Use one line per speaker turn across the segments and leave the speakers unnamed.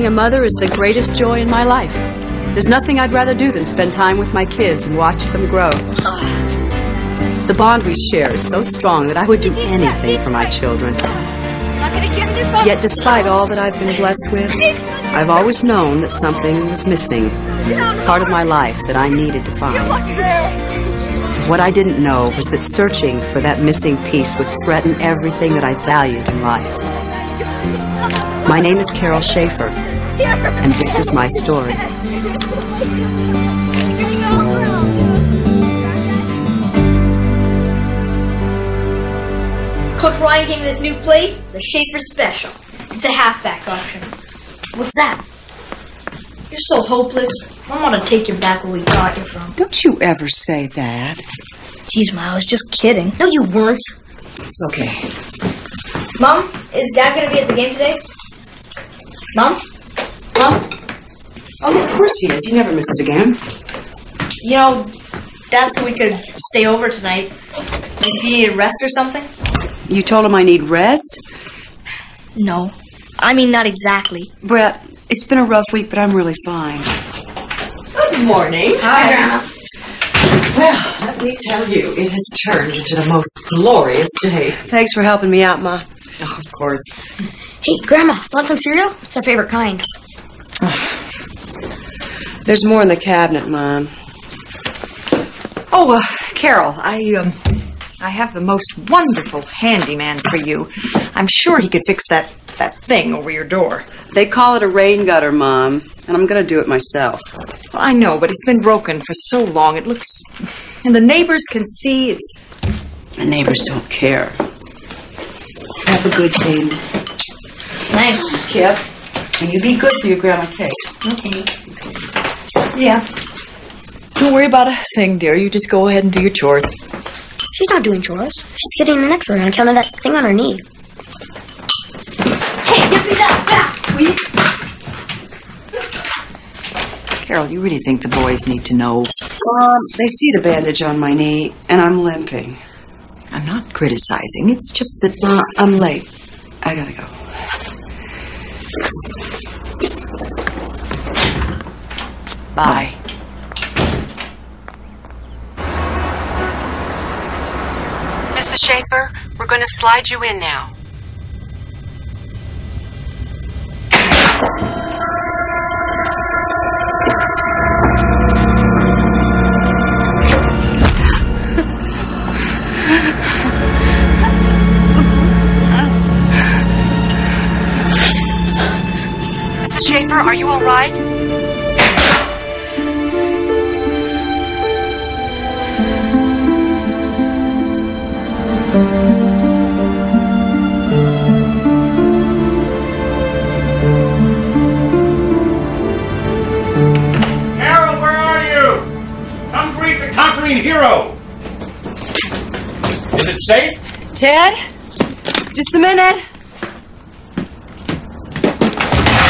Being a mother is the greatest joy in my life. There's nothing I'd rather do than spend time with my kids and watch them grow. The bond we share is so strong that I would do anything for my children. Yet despite all that I've been blessed with, I've always known that something was missing. Part of my life that I needed to find. What I didn't know was that searching for that missing piece would threaten everything that I valued in life. My name is Carol Schaefer, and this is my story.
Coach Ryan gave me this new plate, the Schaefer Special. It's a halfback option. What's that? You're so hopeless. I want to take you back where we got you from.
Don't you ever say that.
Jeez, Ma, I was just kidding. No, you weren't.
It's okay.
Mom, is Dad gonna be at the game today? Mom?
Of course he is. He never misses a game.
You know, that's said we could stay over tonight. If you need a rest or something?
You told him I need rest?
No. I mean, not exactly.
Brett, it's been a rough week, but I'm really fine.
Good morning.
Hi, Grandma.
Well, let me tell you, it has turned into the most glorious day.
Thanks for helping me out, Ma.
Oh, of course.
Hey, Grandma, want some cereal? It's our favorite kind.
There's more in the cabinet, Mom.
Oh, uh, Carol, I um, I have the most wonderful handyman for you. I'm sure he could fix that that thing over your door.
They call it a rain gutter, Mom, and I'm gonna do it myself.
Well, I know, but it's been broken for so long. It looks, and the neighbors can see it's.
The neighbors don't care. Have a good day.
Thanks.
Kip, and you be good for your grandma Kate.
Okay. Yeah.
Don't worry about a thing, dear. You just go ahead and do your chores.
She's not doing chores. She's sitting in the next room on account of that thing on her knee. Hey, give me that back, will you?
Carol, you really think the boys need to know?
Um, they see the bandage on my knee, and I'm limping.
I'm not criticizing. It's just that.
Ma, I'm late. I gotta go.
Bye.
Mrs. Schaefer, we're going to slide you in now. Mrs. Schaefer, are you all right?
Hero. Is it safe?
Ted? Just a minute.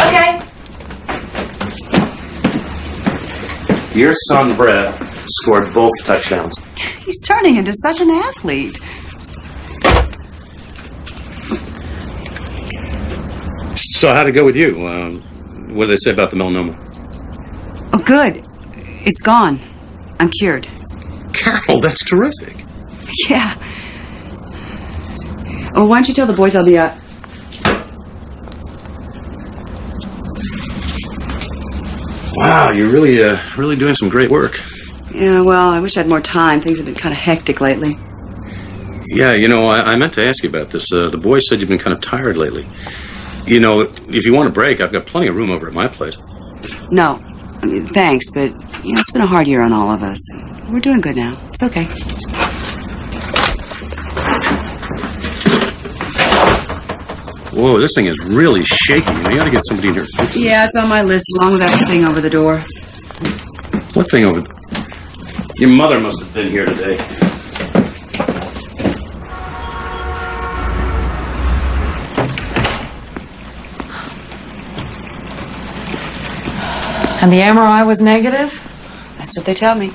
Okay.
Your son Brett scored both touchdowns.
He's turning into such an athlete.
So how'd it go with you? Um, what did they say about the melanoma?
Oh, good. It's gone. I'm cured.
Carol, that's terrific.
Yeah. Oh, why don't you tell the boys I'll be out?
Wow, you're really, uh, really doing some great work.
Yeah, well, I wish I had more time. Things have been kind of hectic lately.
Yeah, you know, I, I meant to ask you about this. Uh, the boys said you've been kind of tired lately. You know, if you want a break, I've got plenty of room over at my place.
No. I mean, thanks, but you know, it's been a hard year on all of us. We're doing good now. It's okay.
Whoa, this thing is really. You, know, you gotta get somebody in here.
Yeah, it's on my list along with that thing over the door.
What thing over? Your mother must have been here today.
And the MRI was negative?
That's what they tell me.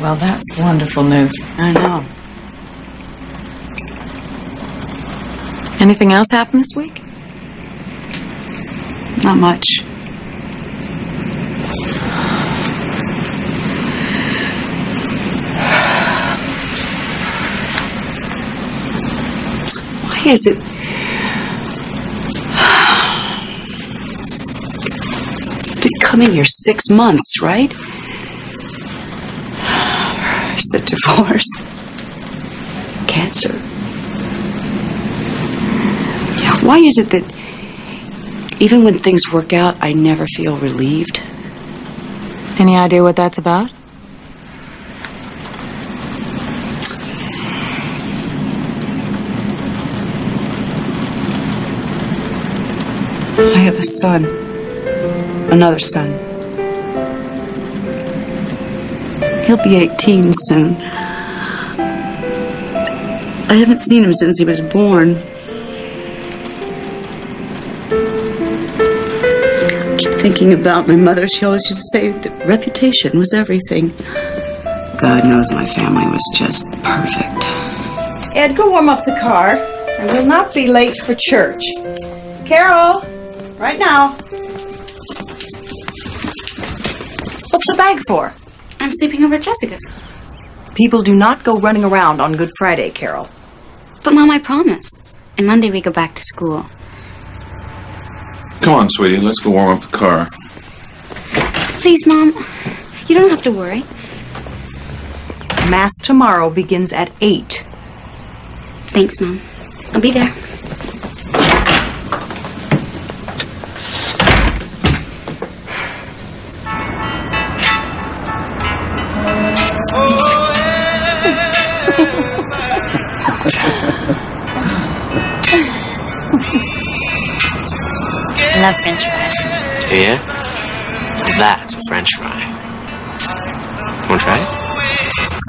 Well, that's wonderful news.
I know.
Anything else happen this week?
Not much. Why is it? Been coming here six months, right? Is the divorce? Cancer? Yeah, why is it that even when things work out, I never feel relieved?
Any idea what that's about?
I have a son. Another son. He'll be 18 soon. I haven't seen him since he was born. I keep thinking about my mother. She always used to say that reputation was everything. God knows my family was just perfect.
Ed, go warm up the car. I will not be late for church. Carol, right now. Bag for?
I'm sleeping over at Jessica's.
People do not go running around on Good Friday, Carol.
But, Mom, I promised. And Monday we go back to school.
Come on, sweetie. Let's go warm up the car.
Please, Mom. You don't have to worry.
Mass tomorrow begins at 8.
Thanks, Mom. I'll be there.
Love french fries.
Do you? That's a french fry. Want to try it?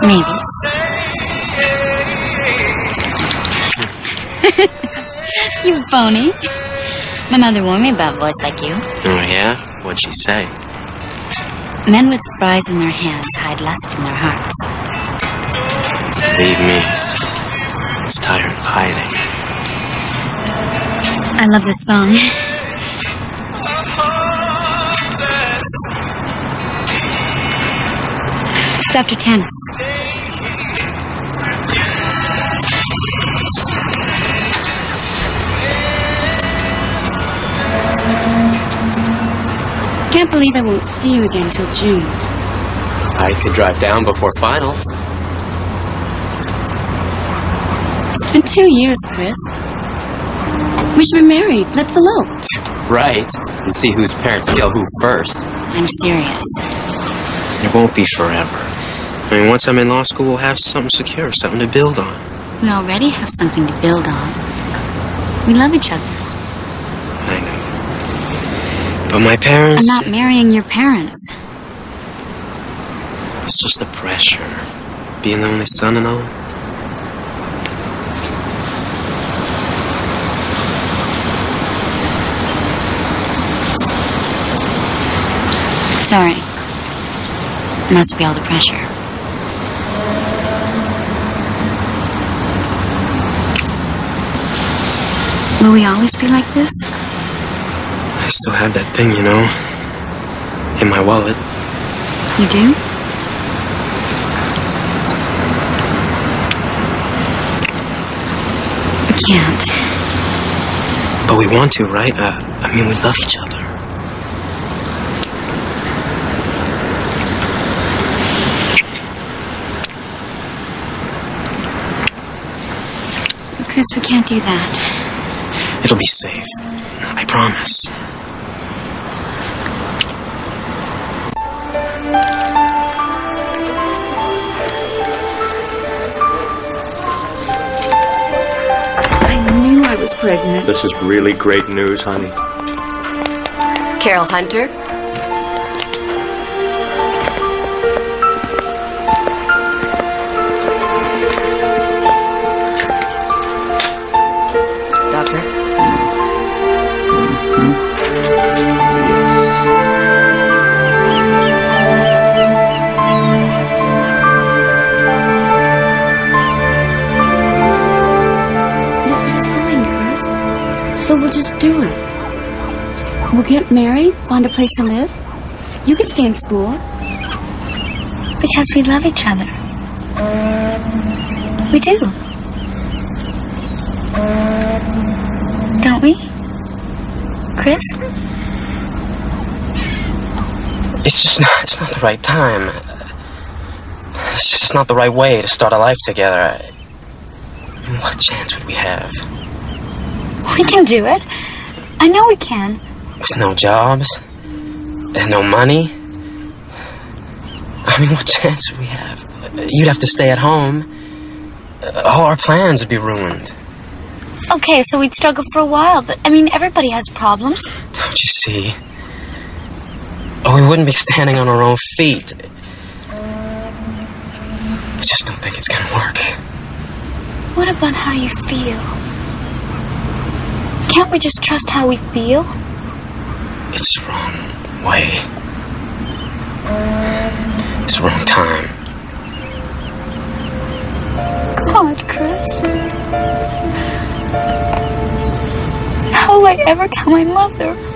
Maybe. you phony. My mother warned me about a voice like you.
Oh, yeah? What'd she say?
Men with fries in their hands hide lust in their hearts.
Believe me, it's tired of hiding.
I love this song. It's after tennis.
Can't believe I won't see you again till June.
I could drive down before finals.
It's been two years, Chris. We should be married. Let's elope.
Right. And see whose parents kill who first.
I'm serious.
It won't be forever. I mean, once I'm in law school, we'll have something secure, something to build on.
We already have something to build on. We love each other.
I know. But my parents.
I'm not marrying your parents.
It's just the pressure. Being the only son and all.
Sorry. Must be all the pressure. Will we always be like this?
I still have that thing, you know, in my wallet.
You do? We can't.
But we want to, right? Uh, I mean, we love each other.
Chris, we can't do that.
It'll be safe. I promise.
I knew I was pregnant.
This is really great news, honey.
Carol Hunter?
So we'll just do it.
We'll get married, find a place to live. You can stay in school.
Because we love each other. We do. Don't we? Chris?
It's just not, it's not the right time. It's just not the right way to start a life together. What chance would we have?
We can do it. I know we can.
With no jobs? And no money? I mean, what chance would we have? You'd have to stay at home. Uh, all our plans would be ruined.
Okay, so we'd struggle for a while, but I mean, everybody has problems.
Don't you see? Oh, we wouldn't be standing on our own feet. I just don't think it's gonna work.
What about how you feel? Can't we just trust how we feel?
It's the wrong way. It's the wrong time.
God, Chris. How will I ever tell my mother?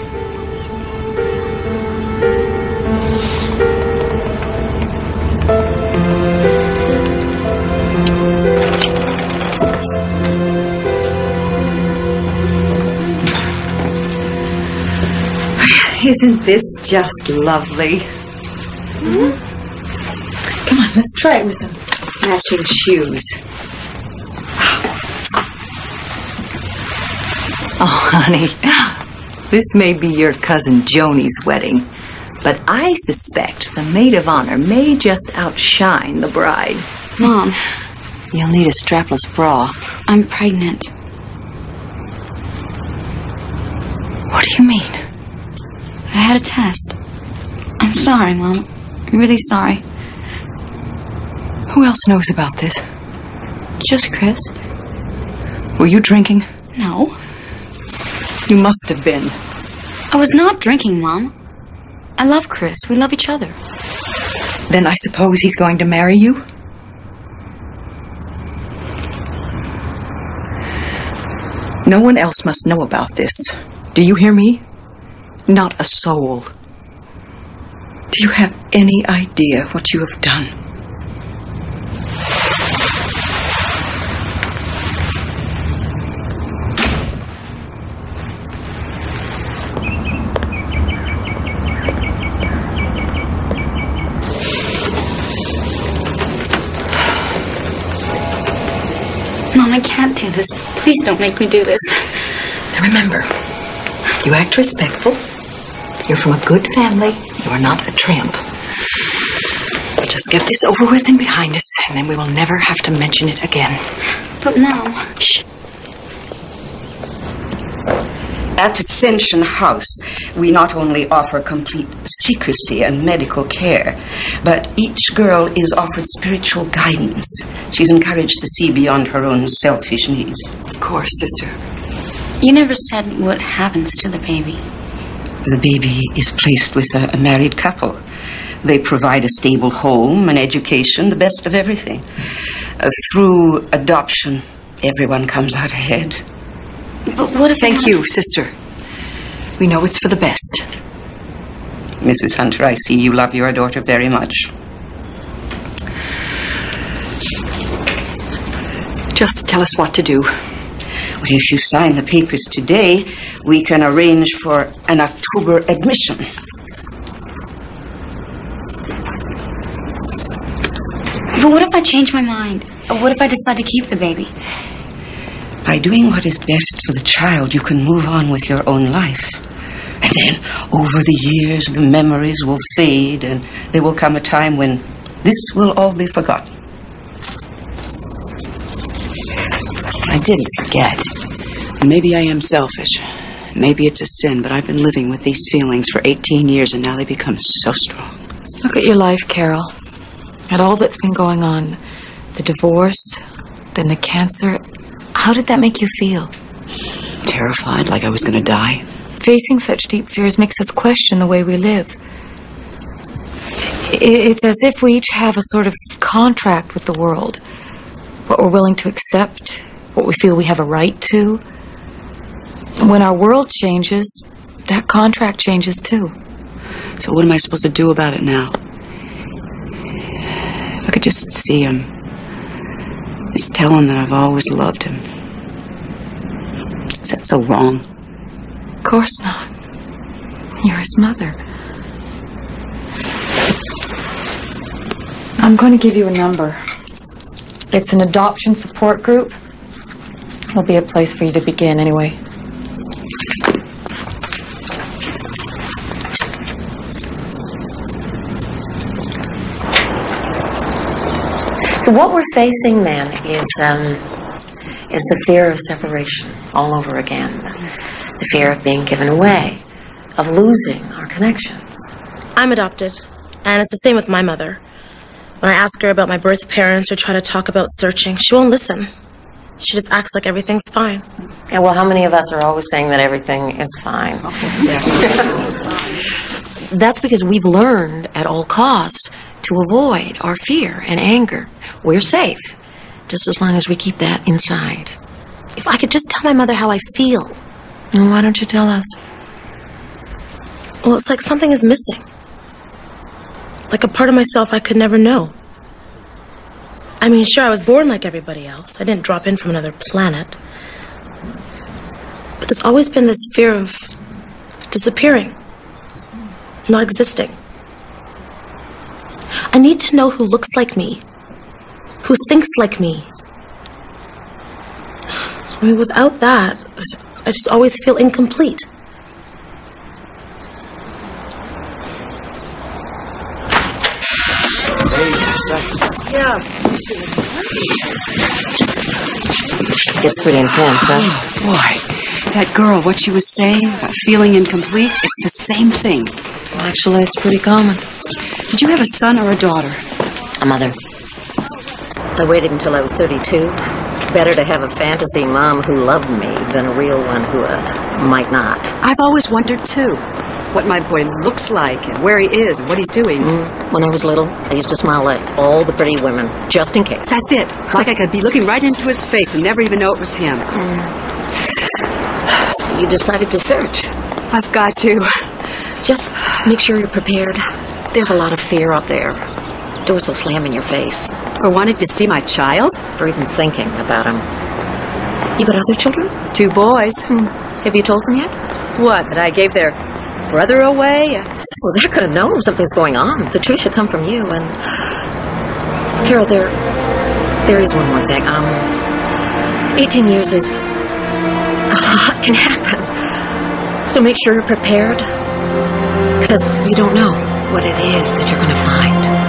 Isn't this just lovely? Hmm? Come on, let's try it with them. Matching shoes. Oh, honey, this may be your cousin Joni's wedding, but I suspect the maid of honor may just outshine the bride.
Mom,
You'll need a strapless bra.
I'm pregnant.
What do you mean?
I had a test. I'm sorry, Mom. I'm really sorry.
Who else knows about this?
Just Chris.
Were you drinking?
No.
You must have been.
I was not drinking, Mom. I love Chris. We love each other.
Then I suppose he's going to marry you? No one else must know about this. Do you hear me? Not a soul. Do you have any idea what you have done?
Mom, I can't do this. Please don't make me do this.
Now remember, you act respectful. You're from a good family. You are not a tramp. We'll just get this over with and behind us, and then we will never have to mention it again.
But now.
Shh.
At Ascension House, we not only offer complete secrecy and medical care, but each girl is offered spiritual guidance. She's encouraged to see beyond her own selfish needs.
Of course, sister.
You never said what happens to the baby.
The baby is placed with a, a married couple. They provide a stable home, an education, the best of everything. Uh, through adoption, everyone comes out ahead.
But what if
Thank you, sister. We know it's for the best.
Mrs. Hunter, I see you love your daughter very much.
Just tell us what to do.
Well, if you sign the papers today, we can arrange for an October admission.
But what if I change my mind? Or what if I decide to keep the baby?
By doing what is best for the child, you can move on with your own life. And then, over the years, the memories will fade, and there will come a time when this will all be forgotten.
I didn't forget. Maybe I am selfish. Maybe it's a sin, but I've been living with these feelings for 18 years, and now they become so strong.
Look at your life, Carol. At all that's been going on. The divorce, then the cancer. How did that make you feel?
Terrified, like I was going to die.
Facing such deep fears makes us question the way we live. It's as if we each have a sort of contract with the world. What we're willing to accept, what we feel we have a right to. When our world changes, that contract changes too.
So what am I supposed to do about it now? If I could just see him. Just tell him that I've always loved him. Is that so wrong?
Of course not. You're his mother. I'm going to give you a number. It's an adoption support group. It'll be a place for you to begin anyway.
What we're facing then is um, is the fear of separation all over again, the fear of being given away, of losing our connections.
I'm adopted, and it's the same with my mother. When I ask her about my birth parents or try to talk about searching, she won't listen. She just acts like everything's fine.
Yeah, well, how many of us are always saying that everything is fine? That's because we've learned at all costs to avoid our fear and anger. We're safe, just as long as we keep that inside.
If I could just tell my mother how I feel.
Well, why don't you tell us?
Well, it's like something is missing. Like a part of myself I could never know. I mean, sure, I was born like everybody else. I didn't drop in from another planet. But there's always been this fear of disappearing, not existing. I need to know who looks like me, who thinks like me. I mean, without that, I just always feel incomplete.
Yeah. It's pretty intense, huh?
Oh, boy, that girl, what she was saying about feeling incomplete, it's the same thing.
Well, Actually, it's pretty common.
Did you have a son or a daughter?
A mother. I waited until I was 32. Better to have a fantasy mom who loved me than a real one who uh, might not.
I've always wondered, too, what my boy looks like and where he is and what he's doing.
Mm, when I was little, I used to smile at all the pretty women, just in case.
That's it. Like I could be looking right into his face and never even know it was him.
So you decided to search.
I've got to.
Just make sure you're prepared. There's a lot of fear out there. Doors will slam in your face.
For wanting to see my child?
For even thinking about him. You got other children?
Two boys.
Hmm. Have you told them yet?
What, that I gave their brother away?
Well, they're gonna know something's going on. The truth should come from you, and... Carol, there... There is one more thing. Um... 18 years is... A lot can happen. So make sure you're prepared. Because you don't know what it is that you're gonna find.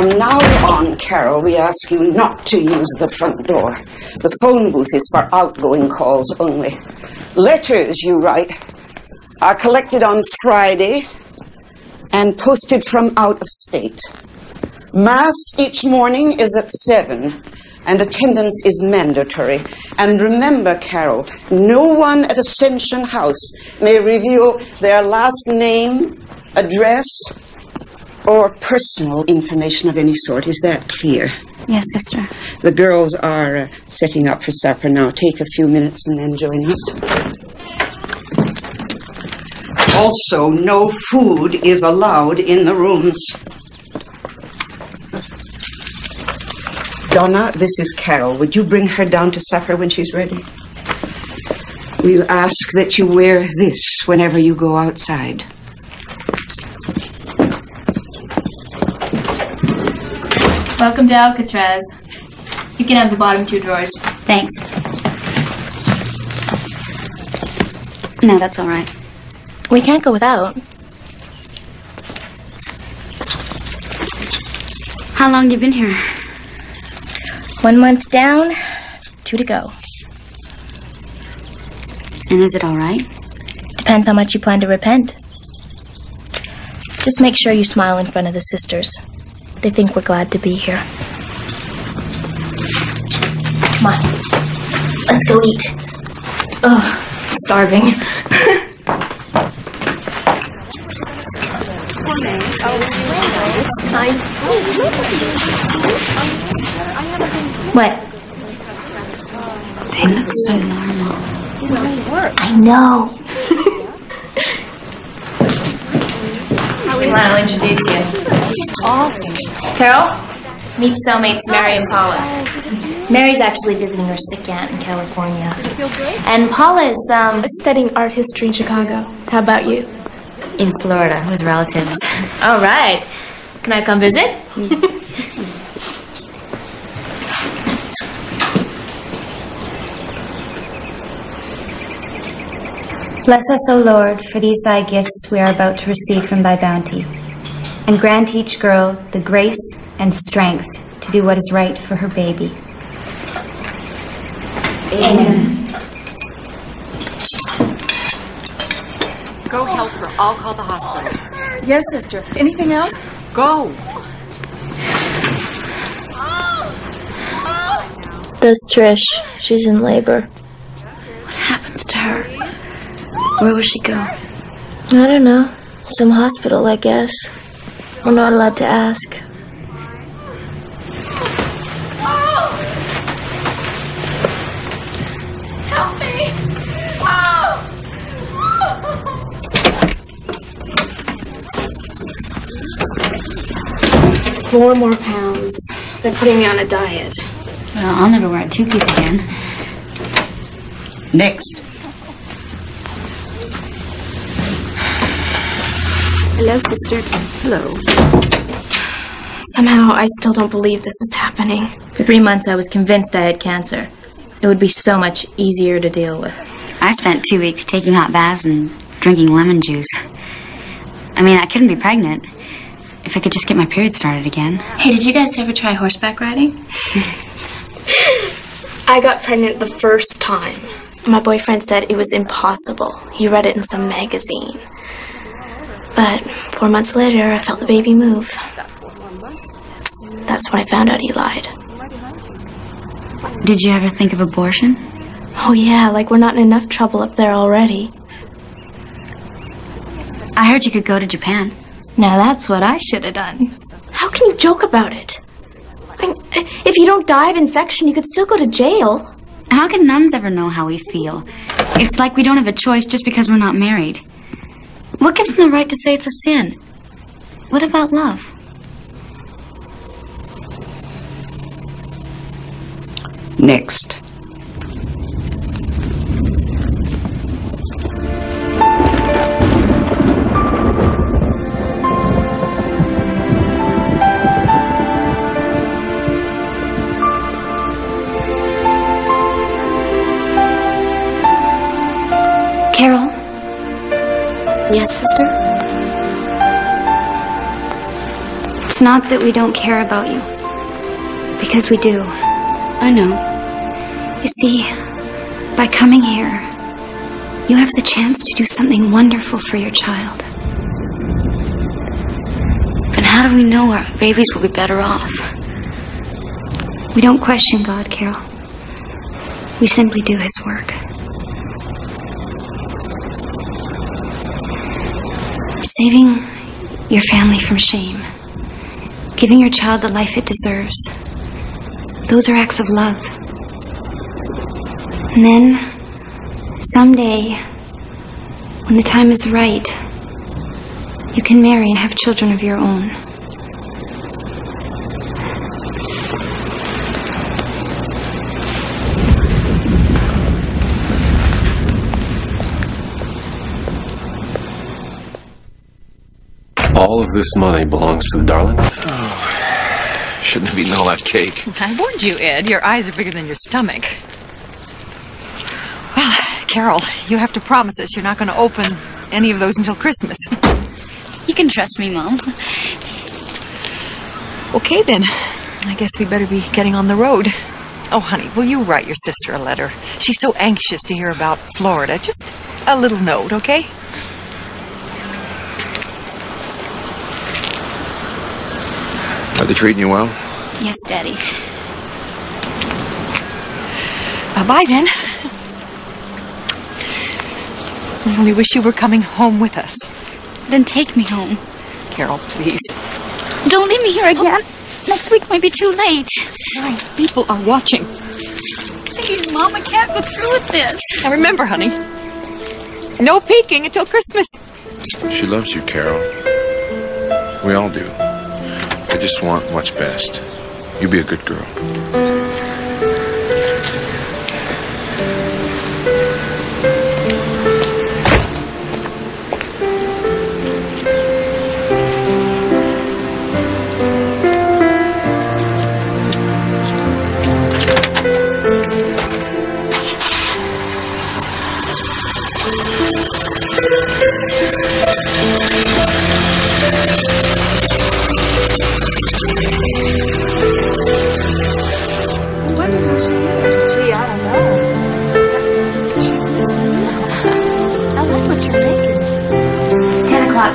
From now on, Carol, we ask you not to use the front door. The phone booth is for outgoing calls only. Letters you write are collected on Friday and posted from out of state. Mass each morning is at 7, and attendance is mandatory. And remember, Carol, no one at Ascension House may reveal their last name, address, personal information of any sort. Is that clear?
Yes, sister.
The girls are uh, setting up for supper now. Take a few minutes and then join us. Also, no food is allowed in the rooms. Donna, this is Carol. Would you bring her down to supper when she's ready? We'll ask that you wear this whenever you go outside.
Welcome to Alcatraz. You can have the bottom two drawers.
Thanks. No, that's all right.
We can't go without.
How long you been here?
One month down, two to go.
And is it all right?
Depends how much you plan to repent. Just make sure you smile in front of the sisters. They think we're glad to be here. Come on. Let's go eat. Ugh, starving. What?
They look so normal.
I know.
Come on, I'll introduce you. Carol, meet cellmates Mary and Paula.
Mary's actually visiting her sick aunt in California. And Paula's um studying art history in Chicago. How about you?
In Florida with relatives.
All right. Can I come visit?
Bless us, O Lord, for these thy gifts we are about to receive from thy bounty. And grant each girl the grace and strength to do what is right for her baby. Amen.
Go help her. I'll call the hospital.
Yes, sister. Anything else? Go.
There's Trish. She's in labor.
What happens to her? Where will she go?
I don't know. Some hospital, I guess. We're not allowed to ask.
Help me!
Four more pounds. They're putting me on a diet.
Well, I'll never wear a two-piece again.
Next.
Hello, sister. Hello. Somehow, I still don't believe this is happening. For three months, I was convinced I had cancer. It would be so much easier to deal with.
I spent two weeks taking hot baths and drinking lemon juice. I mean, I couldn't be pregnant if I could just get my period started again.
Hey, did you guys ever try horseback riding? I got pregnant the first time. My boyfriend said it was impossible. He read it in some magazine. But four months later, I felt the baby move. That's when I found out he lied.
Did you ever think of abortion?
Oh, yeah, like we're not in enough trouble up there already.
I heard you could go to Japan.
Now that's what I should have done. How can you joke about it? I mean, if you don't die of infection, you could still go to jail.
How can nuns ever know how we feel? It's like we don't have a choice just because we're not married. What gives them the right to say it's a sin? What about love?
Next.
Yes, sister?
It's not that we don't care about you, because we do.
I know.
You see, by coming here, you have the chance to do something wonderful for your child.
And how do we know our babies will be better off?
We don't question God, Carol. We simply do His work. Saving your family from shame, giving your child the life it deserves, those are acts of love. And then, someday, when the time is right, you can marry and have children of your own.
This money belongs to the darling? Shouldn't have eaten all that cake.
I warned you, Ed. Your eyes are bigger than your stomach. Well, Carol, you have to promise us you're not going to open any of those until Christmas.
You can trust me, Mom.
Okay, then. I guess we better be getting on the road. Oh, honey, will you write your sister a letter? She's so anxious to hear about Florida. Just a little note, okay?
They treating you well?
Yes, Daddy.
Bye bye then. I only wish you were coming home with us.
Then take me home.
Carol, please.
Don't leave me here again. Next week might be too late.
People are watching.
Please, Mom, I can't go through with this.
Now remember, honey, no peeking until Christmas.
She loves you, Carol. We all do. I just want what's best. You be a good girl.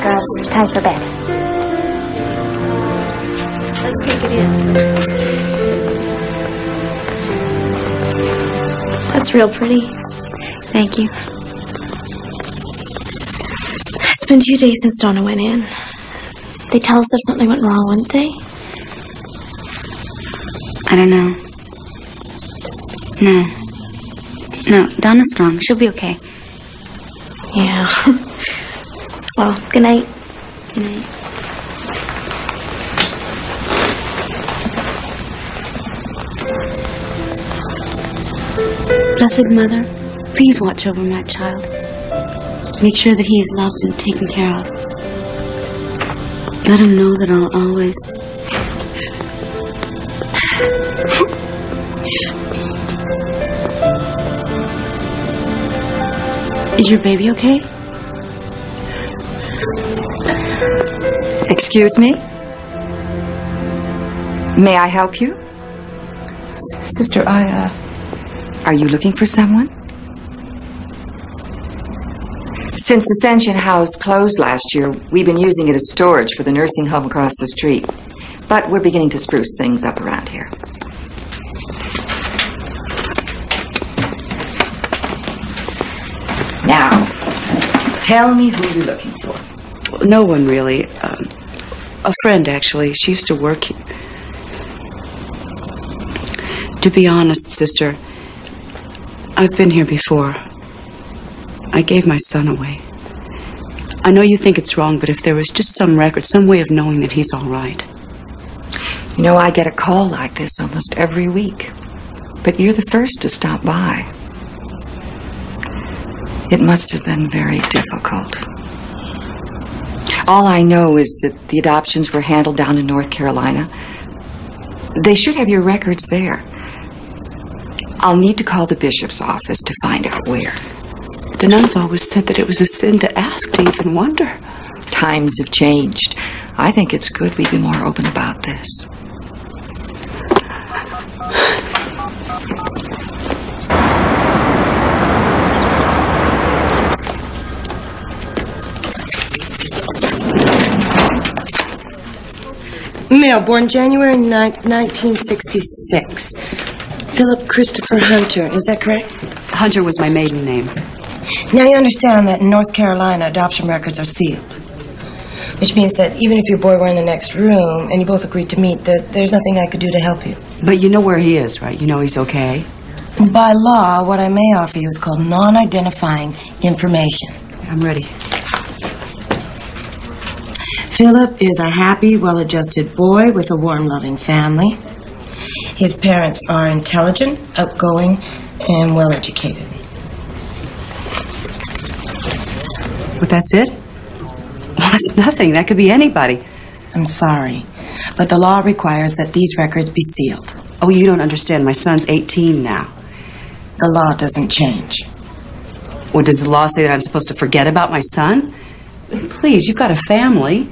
Girls. Time for bed. Let's take it in.
That's real pretty.
Thank you.
It's been two days since Donna went in. They tell us if something went wrong, wouldn't they?
I don't know. No. No, Donna's strong. She'll be okay.
Yeah. Well, good night.
Good night. Blessed Mother, please watch over my child. Make sure that he is loved and taken care of. Let him know that I'll always. Is your baby okay?
Excuse me? May I help you?
Sister, I, uh.
Are you looking for someone? Since the Ascension House closed last year, we've been using it as storage for the nursing home across the street. But we're beginning to spruce things up around here. Now, tell me who you're looking for.
No one really. A friend, actually. She used to work here. To be honest, sister, I've been here before. I gave my son away. I know you think it's wrong, but if there was just some record, some way of knowing that he's all right.
You know, I get a call like this almost every week. But you're the first to stop by. It must have been very difficult. All I know is that the adoptions were handled down in North Carolina. They should have your records there. I'll need to call the bishop's office to find out where.
The nuns always said that it was a sin to ask, to even wonder.
Times have changed. I think it's good we be more open about this.
Male, born January 9th, 1966. Philip Christopher Hunter, is that correct?
Hunter was my maiden name.
Now you understand that in North Carolina, adoption records are sealed. Which means that even if your boy were in the next room and you both agreed to meet, that there's nothing I could do to help you.
But you know where he is, right? You know he's okay?
By law, what I may offer you is called non identifying information.
I'm ready.
Philip is a happy, well adjusted boy with a warm, loving family. His parents are intelligent, outgoing, and well educated.
But that's it? Well, that's nothing. That could be anybody.
I'm sorry, but the law requires that these records be sealed.
Oh, you don't understand. My son's 18 now.
The law doesn't change.
Well, does the law say that I'm supposed to forget about my son? Please, you've got a family.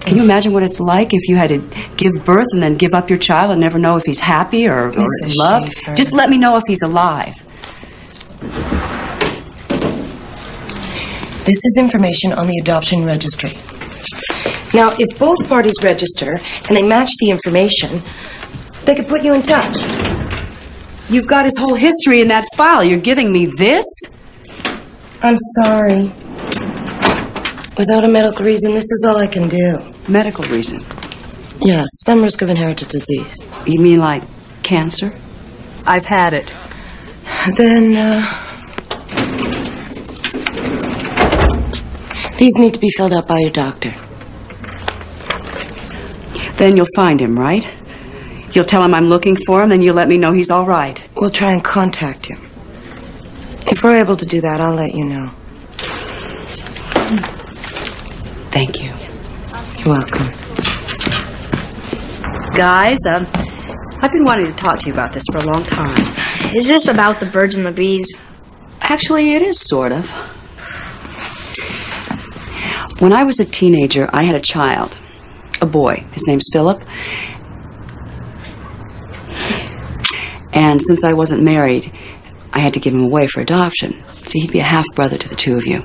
Can you imagine what it's like if you had to give birth and then give up your child and never know if he's happy or, or loved?
Schaefer.
Just let me know if he's alive.
This is information on the adoption registry. Now, if both parties register and they match the information, they could put you in touch.
You've got his whole history in that file. You're giving me this?
I'm sorry. Without a medical reason, this is all I can do.
Medical reason?
Yes, some risk of inherited disease.
You mean like cancer? I've had it.
Then, uh, these need to be filled out by your doctor.
Then you'll find him, right? You'll tell him I'm looking for him, then you'll let me know he's all right.
We'll try and contact him. If we're able to do that, I'll let you know.
Thank you.
You're welcome.
Guys, um, I've been wanting to talk to you about this for a long time.
Is this about the birds and the bees?
Actually, it is sort of. When I was a teenager, I had a child, a boy. His name's Philip. And since I wasn't married, I had to give him away for adoption. See, he'd be a half brother to the two of you.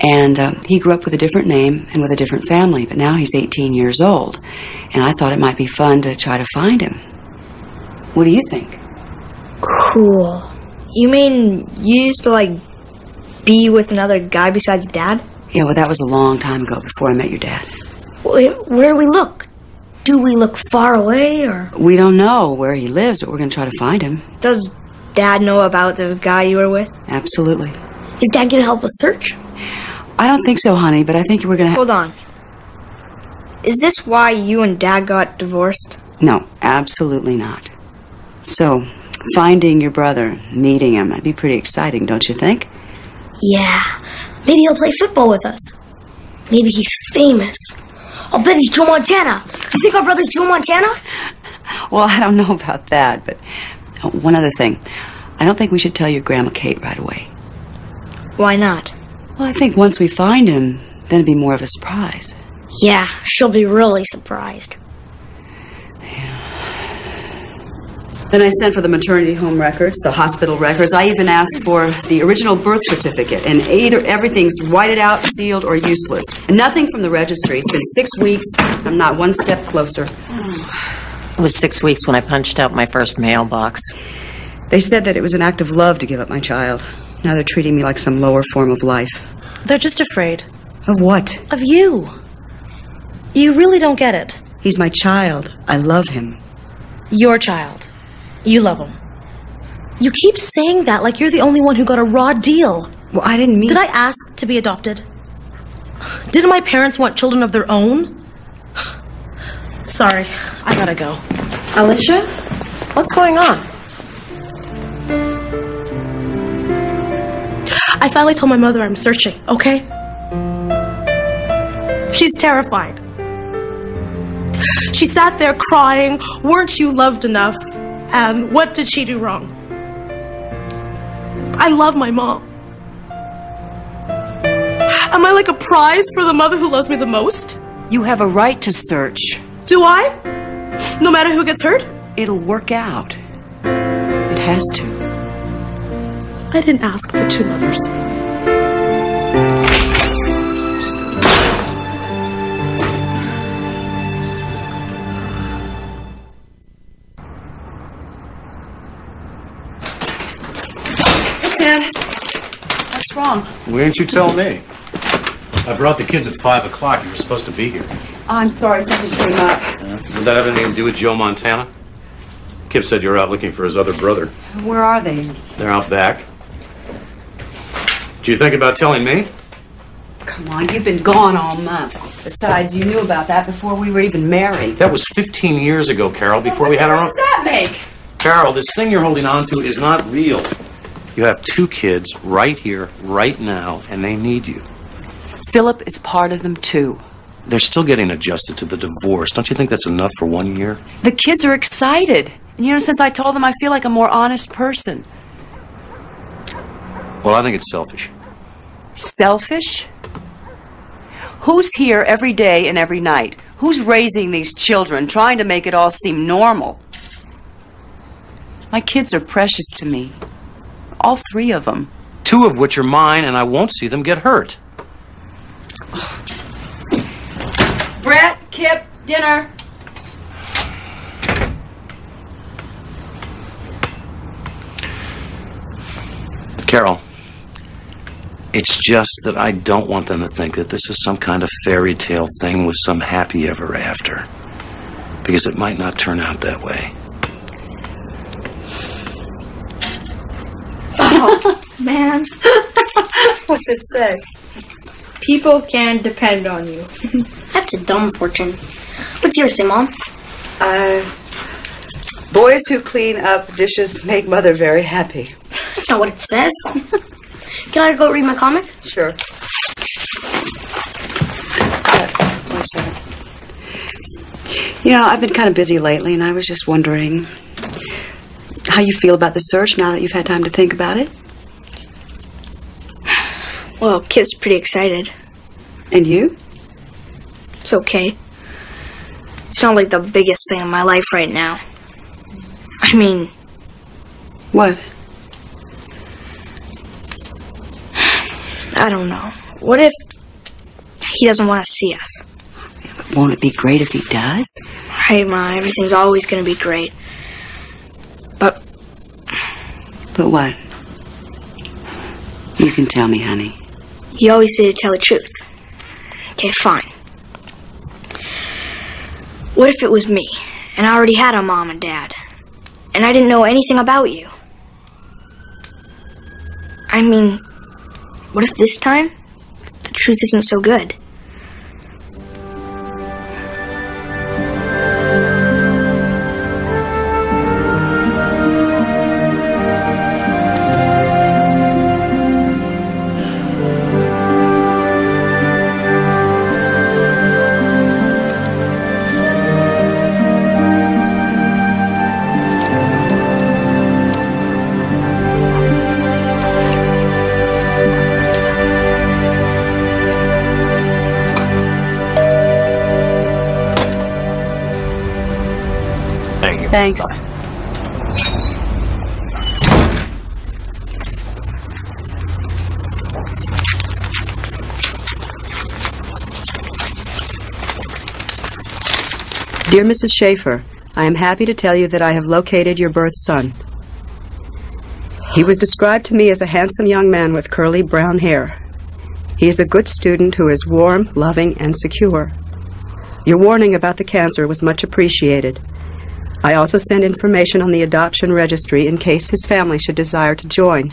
And uh, he grew up with a different name and with a different family, but now he's 18 years old. And I thought it might be fun to try to find him. What do you think?
Cool. You mean you used to, like, be with another guy besides dad?
Yeah, well, that was a long time ago before I met your dad.
Where, where do we look? Do we look far away, or
We don't know where he lives, but we're going to try to find him.
does dad know about this guy you were with?
Absolutely.
Is dad gonna help us search?
I don't think so, honey, but I think we're going to
Hold on. Is this why you and dad got divorced?
No, absolutely not. So, finding your brother, meeting him, that'd be pretty exciting, don't you think?
Yeah. Maybe he'll play football with us. Maybe he's famous. I'll bet he's Joe Montana. You think our brother's Joe Montana?
Well, I don't know about that, but one other thing. I don't think we should tell your Grandma Kate right away.
Why not?
Well, I think once we find him, then it'd be more of a surprise.
Yeah, she'll be really surprised. Yeah.
Then I sent for the maternity home records, the hospital records. I even asked for the original birth certificate, and either everything's whited out, sealed, or useless. And nothing from the registry. It's been six weeks. I'm not one step closer.
It was six weeks when I punched out my first mailbox.
They said that it was an act of love to give up my child. Now they're treating me like some lower form of life.
They're just afraid.
Of what?
Of you. You really don't get it.
He's my child. I love him.
Your child. You love him. You keep saying that like you're the only one who got a raw deal.
Well, I didn't mean.
Did I ask to be adopted? Didn't my parents want children of their own? Sorry, I gotta go.
Alicia? What's going on?
Finally told my mother I'm searching, okay? She's terrified. She sat there crying, Weren't you loved enough? And what did she do wrong? I love my mom. Am I like a prize for the mother who loves me the most?
You have a right to search.
Do I? No matter who gets hurt?
It'll work out. It has to.
I didn't ask for two mothers.
Wrong?
Why didn't you tell me? I brought the kids at 5 o'clock. You were supposed to be here.
I'm sorry, something came up.
Would that have anything to do with Joe Montana? Kip said you were out looking for his other brother.
Where are they?
They're out back. Do you think about telling me?
Come on, you've been gone all month. Besides, you knew about that before we were even married.
That was 15 years ago, Carol, before we had our own.
What does that make?
Carol, this thing you're holding on to is not real. You have two kids right here, right now, and they need you.
Philip is part of them too.
They're still getting adjusted to the divorce. Don't you think that's enough for one year?
The kids are excited. And you know, since I told them, I feel like a more honest person.
Well, I think it's selfish.
Selfish? Who's here every day and every night? Who's raising these children, trying to make it all seem normal? My kids are precious to me. All three of them.
Two of which are mine, and I won't see them get hurt.
Brett, Kip, dinner.
Carol, it's just that I don't want them to think that this is some kind of fairy tale thing with some happy ever after. Because it might not turn out that way.
Oh, man. What's it say? People can depend on you. That's a dumb fortune. What's yours say, Mom?
Uh, boys who clean up dishes make mother very happy.
That's not what it says. Can I go read my comic?
Sure.
Wait a second. You know, I've been kind of busy lately, and I was just wondering how you feel about the search now that you've had time to think about it.
Well, Kip's pretty excited.
And you?
It's okay. It's not like the biggest thing in my life right now. I mean,
What?
I don't know. What if he doesn't want to see us?
Won't it be great if he does?
Right, Ma, everything's always going to be great. But
But what? You can tell me, honey.
you always say to tell the truth. Okay, fine. What if it was me, and I already had a mom and dad, and I didn't know anything about you? I mean, what if this time the truth isn't so good?
Thanks.
Dear Mrs. Schaefer, I am happy to tell you that I have located your birth son. He was described to me as a handsome young man with curly brown hair. He is a good student who is warm, loving, and secure. Your warning about the cancer was much appreciated. I also sent information on the adoption registry in case his family should desire to join.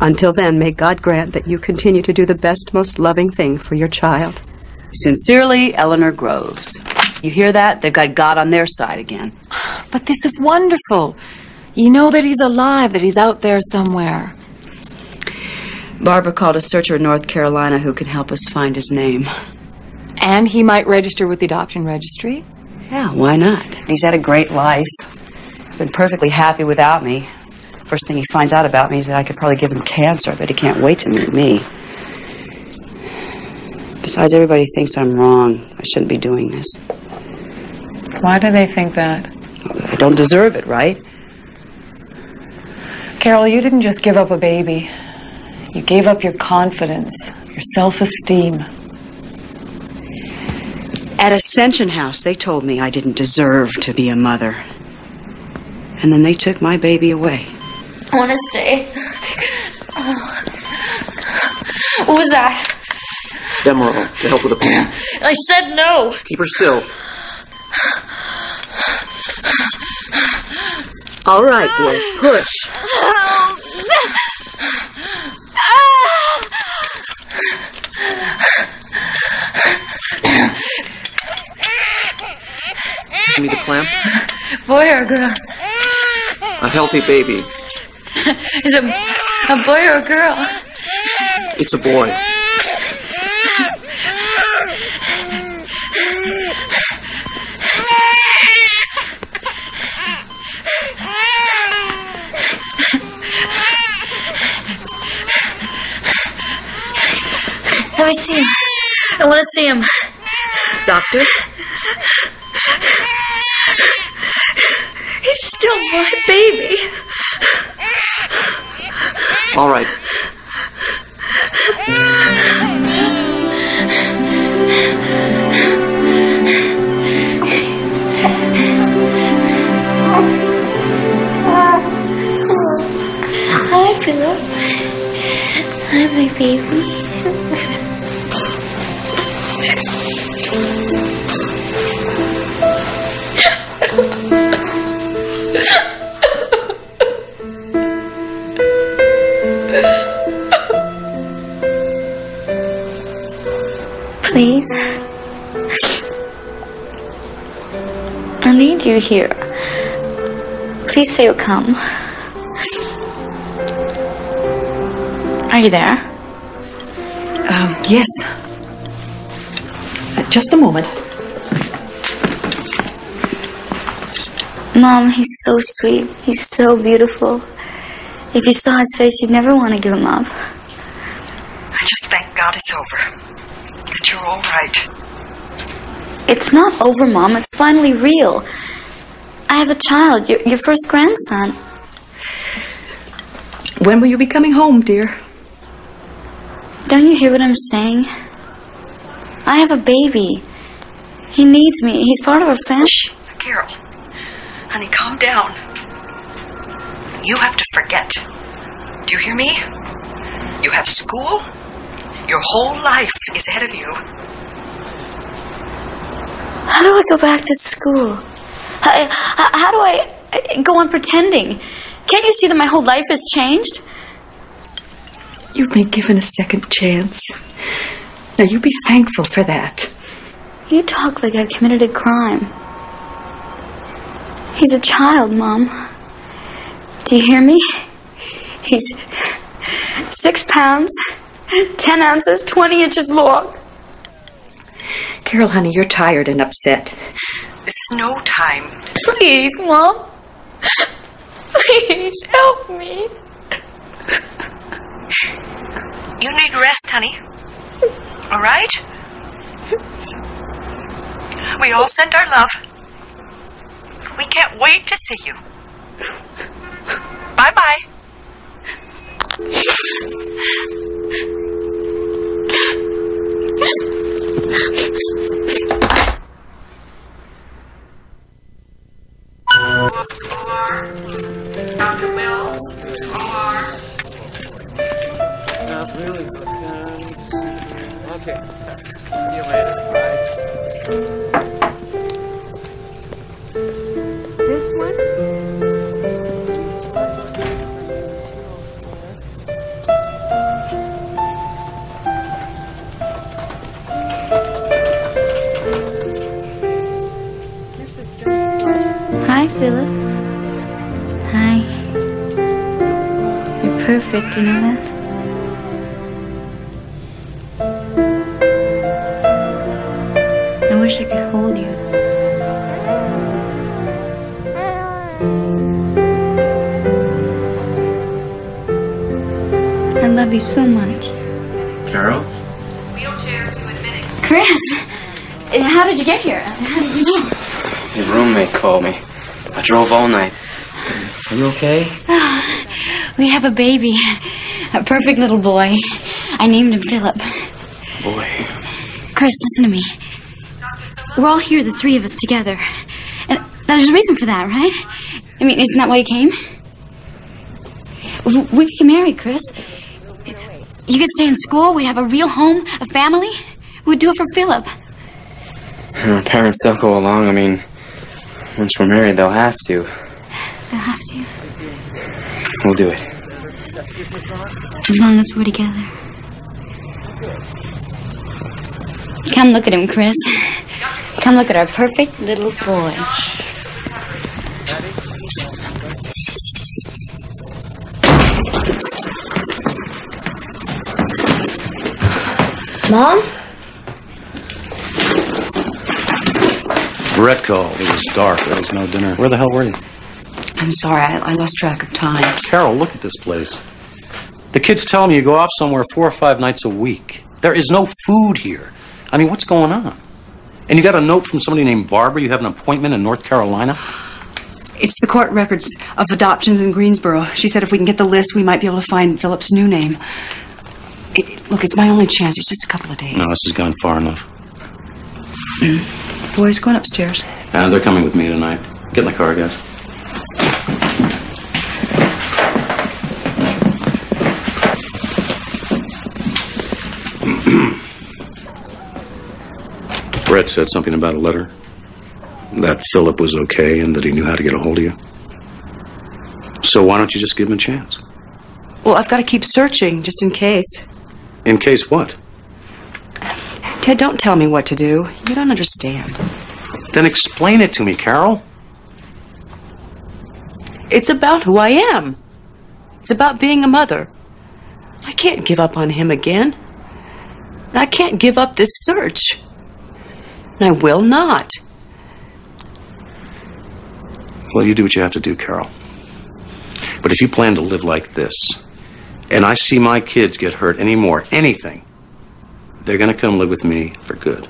Until then, may God grant that you continue to do the best, most loving thing for your child. Sincerely, Eleanor Groves. You hear that? They've got God on their side again.
But this is wonderful. You know that he's alive, that he's out there somewhere.
Barbara called a searcher in North Carolina who can help us find his name.
And he might register with the adoption registry.
Yeah, why not? He's had a great life. He's been perfectly happy without me. First thing he finds out about me is that I could probably give him cancer, but he can't wait to meet me. Besides, everybody thinks I'm wrong. I shouldn't be doing this.
Why do they think that?
I don't deserve it, right?
Carol, you didn't just give up a baby. You gave up your confidence, your self esteem.
At Ascension House, they told me I didn't deserve to be a mother. And then they took my baby away.
I want to stay. Uh, what was that?
Demerol, to help with the pain.
I said no.
Keep her still.
All right, dear. Push. Oh.
Clem?
Boy or a girl?
A healthy baby.
Is it a boy or a girl?
It's a boy.
Let me see him. I want to see him.
Doctor?
He's still my baby.
All right.
Hi, Philip. Hi, my baby. Please. I need you here. Please say you'll come. Are you there?
Um, yes. Uh, just a moment.
Mom, he's so sweet. He's so beautiful. If you saw his face, you'd never want to give him up.
I just thank God it's over. That you're all right.
It's not over, Mom. It's finally real. I have a child, your, your first grandson.
When will you be coming home, dear?
Don't you hear what I'm saying? I have a baby. He needs me. He's part of our family.
Carol. Honey, calm down. You have to forget. Do you hear me? You have school. Your whole life is ahead of you.
How do I go back to school? How, how, how do I uh, go on pretending? Can't you see that my whole life has changed?
You've been given a second chance. Now, you be thankful for that.
You talk like I've committed a crime. He's a child, Mom. Do you hear me? He's six pounds, ten ounces, twenty inches long.
Carol, honey, you're tired and upset. This is no time.
Please, Mom. Please help me.
You need rest, honey. All right? We all send our love. We can't wait to see you. Bye bye.
Dr. Mills, R.
Not really, but, um, okay. See you later. Bye.
This one?
Hi, Philip. Hi. You're perfect, you know that? I wish I could hold you. Love you so much.
Carol?
Wheelchair to admitting.
Chris, eh, how did you get here? How did you know?
Your roommate called me. I drove all night. Are you okay?
Ah, we have a baby. A perfect little boy. I named him Philip.
Boy.
Chris, listen to me. We're all here, the three of us together. And there's a reason for that, right? I mean, isn't that why you came? We could get married, Chris. You could stay in school. We'd have a real home, a family. We'd do it for Philip.
Our parents, they'll go along. I mean, once we're married, they'll have to.
They'll have to.
We'll do it.
As long as we're together. Come look at him, Chris. Come look at our perfect little boy.
Mom?
Brett called. It was dark. There was no dinner. Where the hell were you?
I'm sorry, I, I lost track of time.
Carol, look at this place. The kids tell me you go off somewhere four or five nights a week. There is no food here. I mean, what's going on? And you got a note from somebody named Barbara. You have an appointment in North Carolina.
It's the court records of adoptions in Greensboro. She said if we can get the list, we might be able to find Philip's new name. Look, it's my only chance. It's just a couple of days.
No, this has gone far enough.
Boys, going upstairs.
Uh, they're coming with me tonight. Get in the car, guys. Brett said something about a letter. That Philip was okay and that he knew how to get a hold of you. So why don't you just give him a chance?
Well, I've got to keep searching just in case.
In case what?
Ted, don't tell me what to do. You don't understand.
Then explain it to me, Carol.
It's about who I am. It's about being a mother. I can't give up on him again. I can't give up this search. And I will not.
Well, you do what you have to do, Carol. But if you plan to live like this, and I see my kids get hurt anymore, anything, they're going to come live with me for good.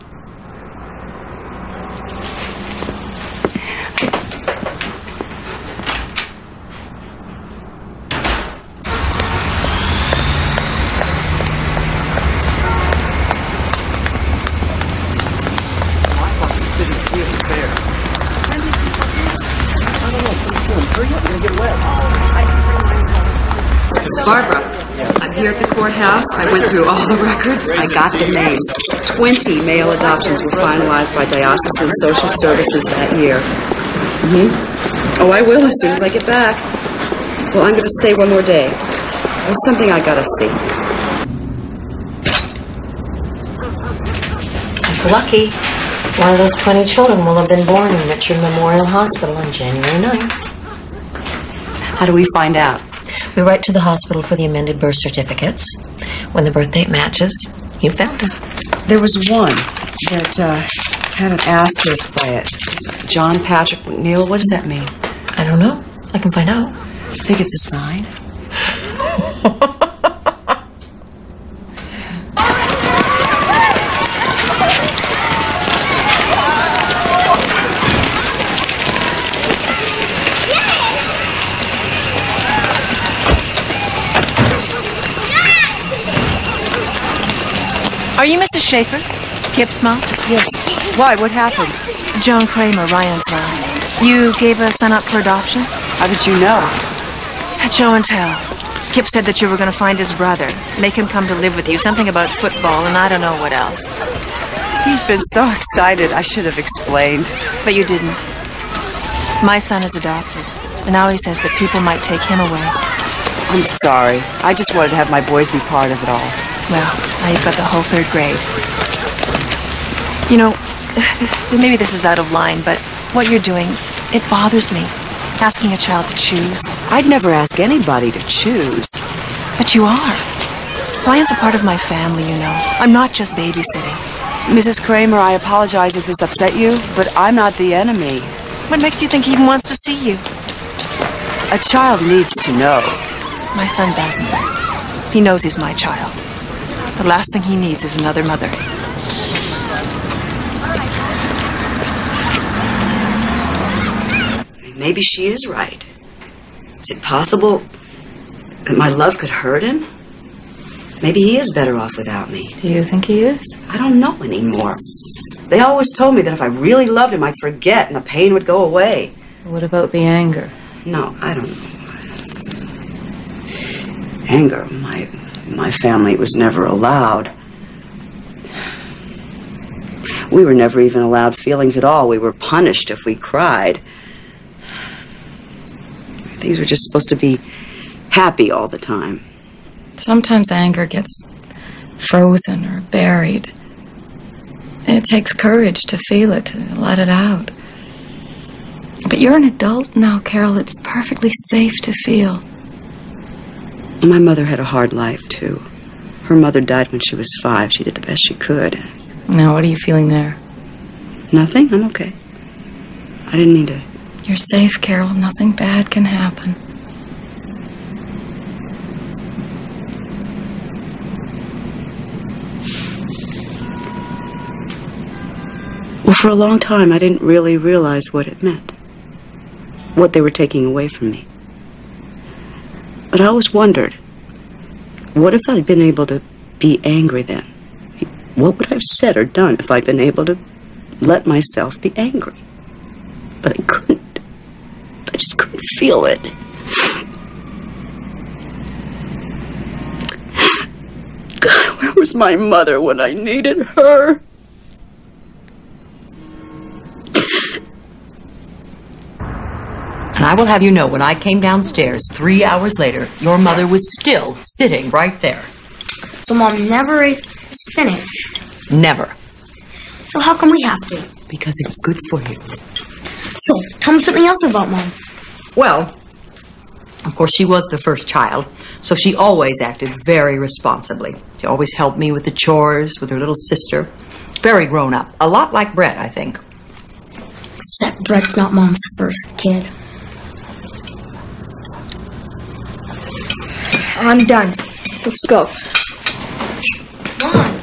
Here at the courthouse. I went through all the records. I got the names. Twenty male adoptions were finalized by Diocesan Social Services that year. hmm Oh, I will as soon as I get back. Well, I'm going to stay one more day. There's something I got to see.
If Lucky. One of those 20 children will have been born in Richard Memorial Hospital on January 9th.
How do we find out?
We write to the hospital for the amended birth certificates. When the birth date matches, you found her.
There was one that uh, had an asterisk by it. It's John Patrick McNeil. What does that mean?
I don't know. I can find out.
I Think it's a sign?
Are you Mrs. Schaefer? Kip's mom?
Yes. Why? What happened?
Joan Kramer, Ryan's mom. You gave a son up for adoption?
How did you know?
At Show and tell. Kip said that you were going to find his brother, make him come to live with you, something about football, and I don't know what else.
He's been so excited. I should have explained.
But you didn't. My son is adopted, and now he says that people might take him away.
I'm sorry. I just wanted to have my boys be part of it all.
Well, now you've got the whole third grade. You know, maybe this is out of line, but what you're doing, it bothers me. Asking a child to choose.
I'd never ask anybody to choose.
But you are. Ryan's a part of my family, you know. I'm not just babysitting.
Mrs. Kramer, I apologize if this upset you, but I'm not the enemy.
What makes you think he even wants to see you?
A child needs to know.
My son doesn't. He knows he's my child. The last thing he needs is another mother.
Maybe she is right. Is it possible that my love could hurt him? Maybe he is better off without me.
Do you think he is?
I don't know anymore. They always told me that if I really loved him, I'd forget and the pain would go away.
What about the anger?
No, I don't know. Anger. My my family it was never allowed. We were never even allowed feelings at all. We were punished if we cried. Things were just supposed to be happy all the time.
Sometimes anger gets frozen or buried. It takes courage to feel it, to let it out. But you're an adult now, Carol. It's perfectly safe to feel.
My mother had a hard life, too. Her mother died when she was five. She did the best she could.
Now, what are you feeling there?
Nothing? I'm okay. I didn't mean to.
You're safe, Carol. Nothing bad can happen.
Well, for a long time, I didn't really realize what it meant. What they were taking away from me. But I always wondered what if I'd been able to be angry then? What would I have said or done if I'd been able to let myself be angry? But I couldn't. I just couldn't feel it. God, where was my mother when I needed her?
And I will have you know, when I came downstairs three hours later, your mother was still sitting right there.
So mom never ate spinach.
Never.
So how come we have to?
Because it's good for you.
So tell me something else about mom.
Well, of course, she was the first child, so she always acted very responsibly. She always helped me with the chores with her little sister. Very grown up. A lot like Brett, I think.
Except Brett's not mom's first kid. I'm done. Let's go. Come on.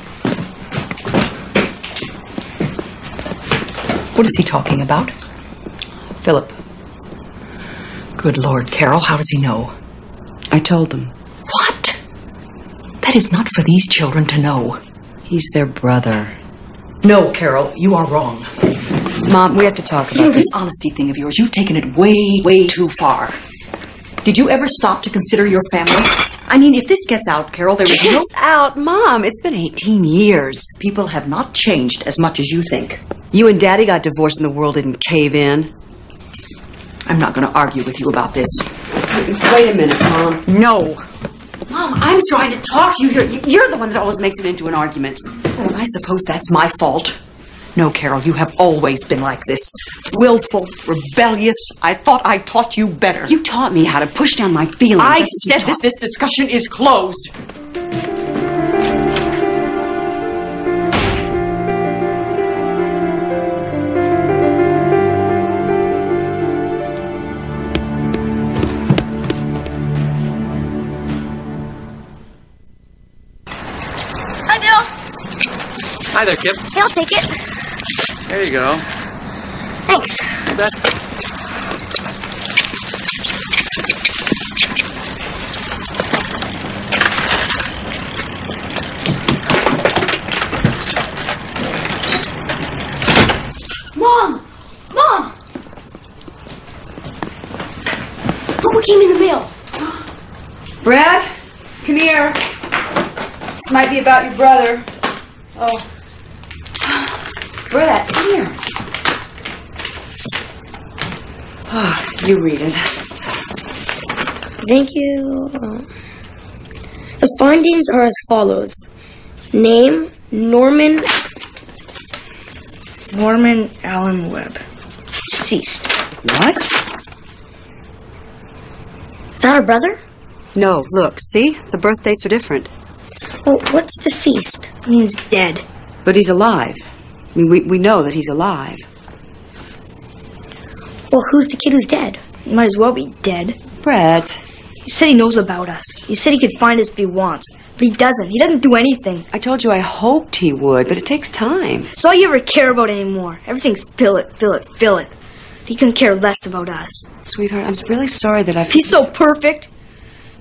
What is he talking about? Philip. Good Lord, Carol, how does he know?
I told them.
What? That is not for these children to know.
He's their brother.
No, Carol, you are wrong.
Mom, we have to talk
You know,
about
this honesty thing of yours, you've taken it way, way too far. Did you ever stop to consider your family? I mean, if this gets out, Carol, there is no...
Gets out, Mom. It's been 18 years.
People have not changed as much as you think.
You and Daddy got divorced and the world didn't cave in.
I'm not going to argue with you about this.
Wait a minute, Mom.
No.
Mom, I'm trying to talk to you. You're, you're the one that always makes it into an argument.
Well, I suppose that's my fault. No, Carol, you have always been like this. Willful, rebellious. I thought I taught you better.
You taught me how to push down my feelings.
I
That's
said this, this discussion is closed.
Hi, Bill.
Hi there, Kip.
Hey, I'll take it.
There you go.
Thanks. Mom! Mom! Look what came in the mail.
Brad, come here. This might be about your brother. Oh. Brad, come here. Oh, you read it.
Thank you. The findings are as follows. Name, Norman... Norman Allen Webb. Deceased.
What?
Is that our brother?
No, look, see? The birth dates are different.
Well, what's deceased? Means dead.
But he's alive. I mean, we, we know that he's alive.
Well, who's the kid who's dead? He might as well be dead.
Brett.
You said he knows about us. You said he could find us if he wants. But he doesn't. He doesn't do anything.
I told you I hoped he would, but it takes time.
It's all you ever care about anymore. Everything's Philip, fill it, Philip. He couldn't care less about us.
Sweetheart, I'm really sorry that I've.
If he's so perfect,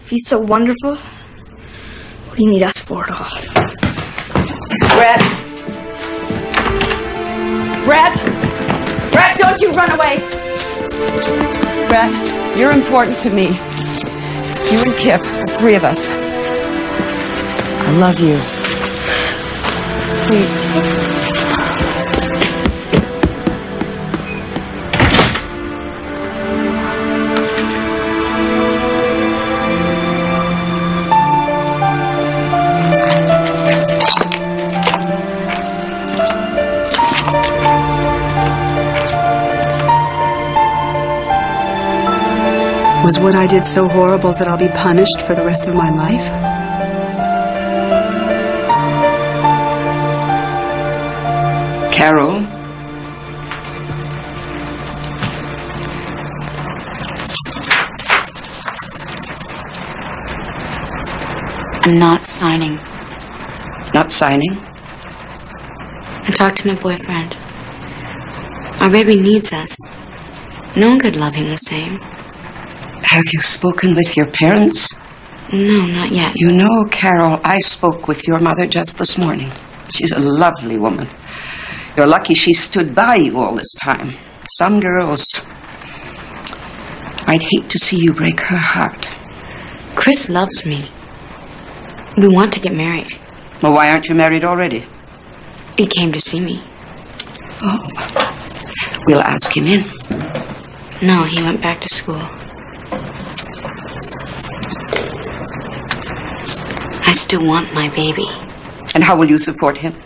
if he's so wonderful, what do you need us for at all?
Brett! Brett! Brett, don't you run away! Brett, you're important to me. You and Kip, the three of us. I love you. Please. Was what I did so horrible that I'll be punished for the rest of my life?
Carol?
I'm not signing.
Not signing?
I talked to my boyfriend. Our baby needs us. No one could love him the same.
Have you spoken with your parents?
No, not yet.
You know, Carol, I spoke with your mother just this morning. She's a lovely woman. You're lucky she stood by you all this time. Some girls. I'd hate to see you break her heart.
Chris loves me. We want to get married.
Well, why aren't you married already?
He came to see me.
Oh. We'll ask him in.
No, he went back to school. I still want my baby.
And how will you support him?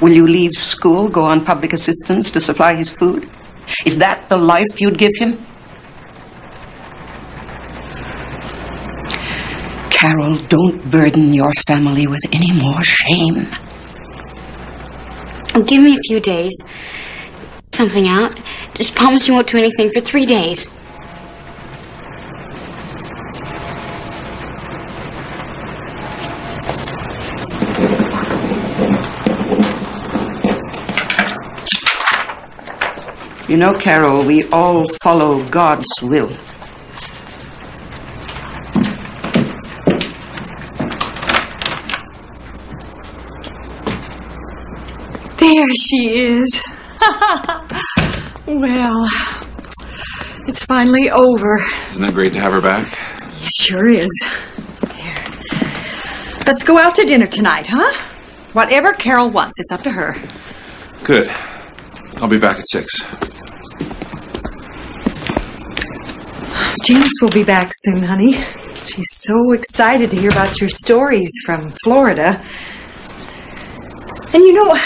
Will you leave school, go on public assistance to supply his food? Is that the life you'd give him? Carol, don't burden your family with any more shame.
Give me a few days. Something out. Just promise you won't do anything for three days.
You know, Carol, we all follow God's will.
There she is. well, it's finally over.
Isn't it great to have her back?
It sure is. There. Let's go out to dinner tonight, huh? Whatever Carol wants, it's up to her.
Good. I'll be back at six.
Janice will be back soon, honey. She's so excited to hear about your stories from Florida. And you know,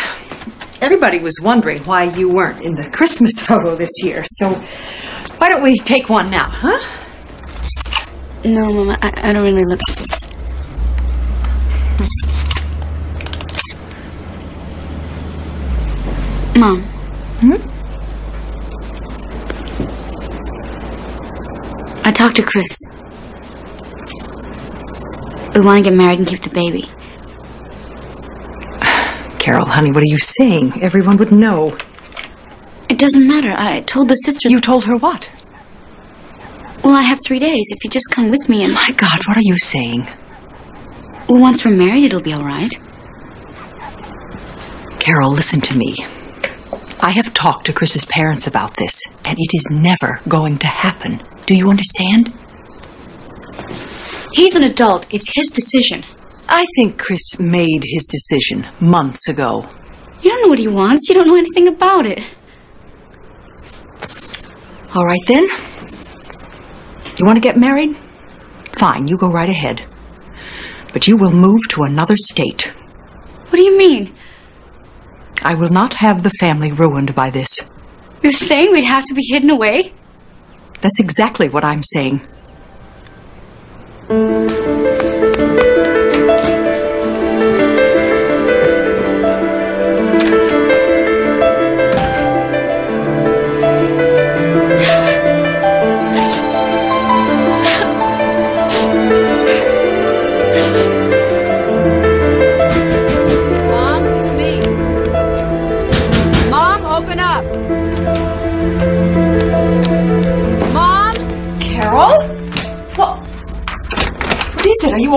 everybody was wondering why you weren't in the Christmas photo this year. So why don't we take one now, huh?
No, Mama, I, I don't really look. Mom.
Hmm?
I talked to Chris. We want to get married and keep the baby.
Carol, honey, what are you saying? Everyone would know.
It doesn't matter. I told the sister.
You told her what?
Well, I have three days. If you just come with me and.
My God, what are you saying?
Well, once we're married, it'll be all right.
Carol, listen to me. I have talked to Chris's parents about this, and it is never going to happen. Do you understand?
He's an adult. It's his decision.
I think Chris made his decision months ago.
You don't know what he wants. You don't know anything about it.
All right, then. You want to get married? Fine, you go right ahead. But you will move to another state.
What do you mean?
I will not have the family ruined by this.
You're saying we'd have to be hidden away?
That's exactly what I'm saying.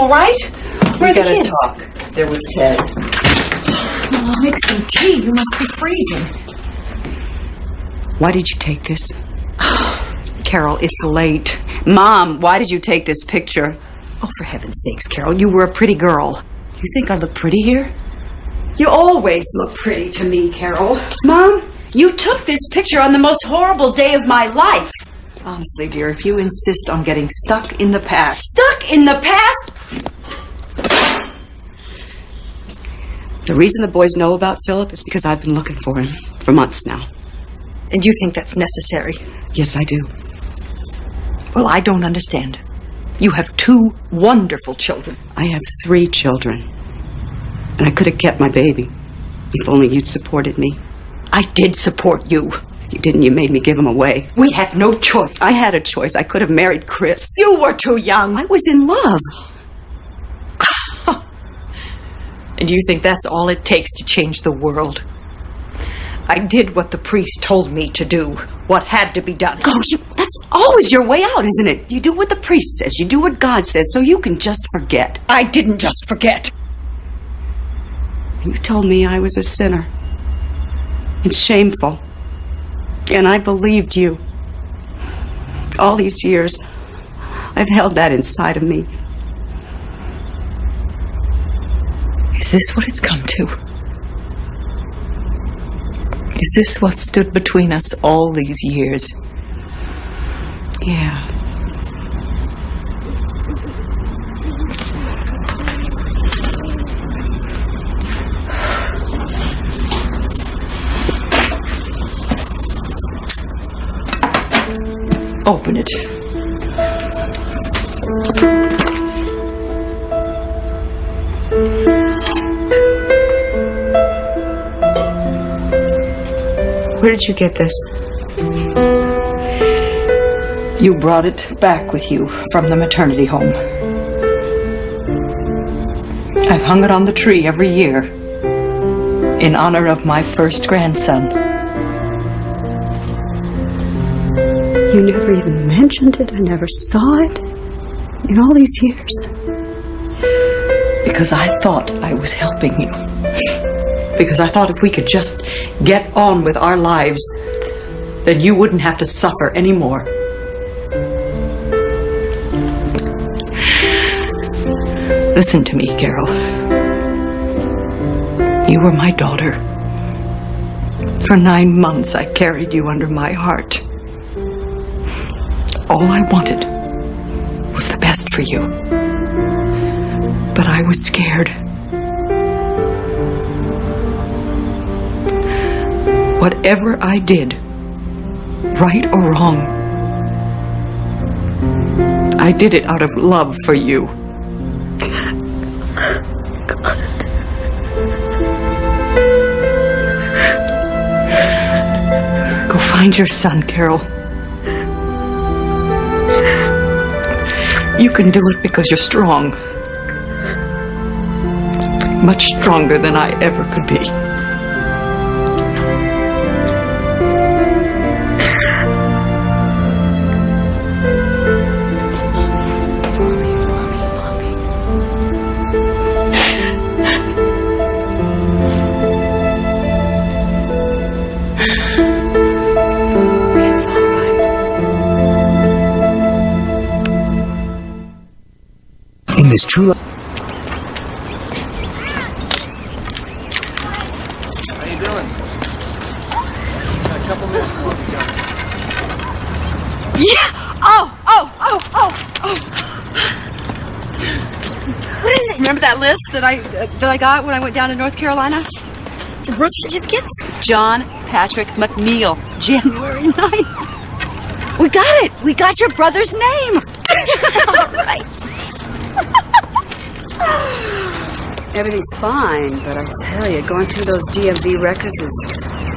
All right? Where are the
gotta
kids?
talk. They're with Ted.
I'll make some tea. You must be freezing.
Why did you take this?
Carol, it's late.
Mom, why did you take this picture?
Oh, for heaven's sakes, Carol, you were a pretty girl.
You think I look pretty here?
You always look pretty to me, Carol.
Mom, you took this picture on the most horrible day of my life.
Honestly, dear, if you insist on getting stuck in the past.
Stuck in the past?
The reason the boys know about Philip is because I've been looking for him for months now.
And you think that's necessary?
Yes, I do.
Well, I don't understand. You have two wonderful children.
I have three children. And I could have kept my baby if only you'd supported me.
I did support you.
You didn't. You made me give him away.
We had no choice.
I had a choice. I could have married Chris.
You were too young.
I was in love.
And you think that's all it takes to change the world? I did what the priest told me to do, what had to be done.
Oh, you, that's always your way out, isn't it? You do what the priest says, you do what God says, so you can just forget.
I didn't just forget.
You told me I was a sinner and shameful, and I believed you. All these years, I've held that inside of me.
Is this what it's come to? Is this what stood between us all these years?
Yeah.
Open it.
Where did you get this?
You brought it back with you from the maternity home. I've hung it on the tree every year in honor of my first grandson.
You never even mentioned it. I never saw it in all these years.
Because I thought I was helping you. Because I thought if we could just get on with our lives, then you wouldn't have to suffer anymore. Listen to me, Carol. You were my daughter. For nine months, I carried you under my heart. All I wanted was the best for you. But I was scared. Whatever I did, right or wrong, I did it out of love for you. Go find your son, Carol. You can do it because you're strong. Much stronger than I ever could be.
Right.
In this true love.
How you doing? Got a couple minutes before we go.
Yeah! Oh, oh, oh, oh, oh. What is it? Remember that list that I uh, that I got when I went down to North Carolina?
The birth certificates?
John Patrick McNeil, January 9th. We got it. We got your brother's name.
All right.
Everything's fine, but I tell you, going through those DMV records is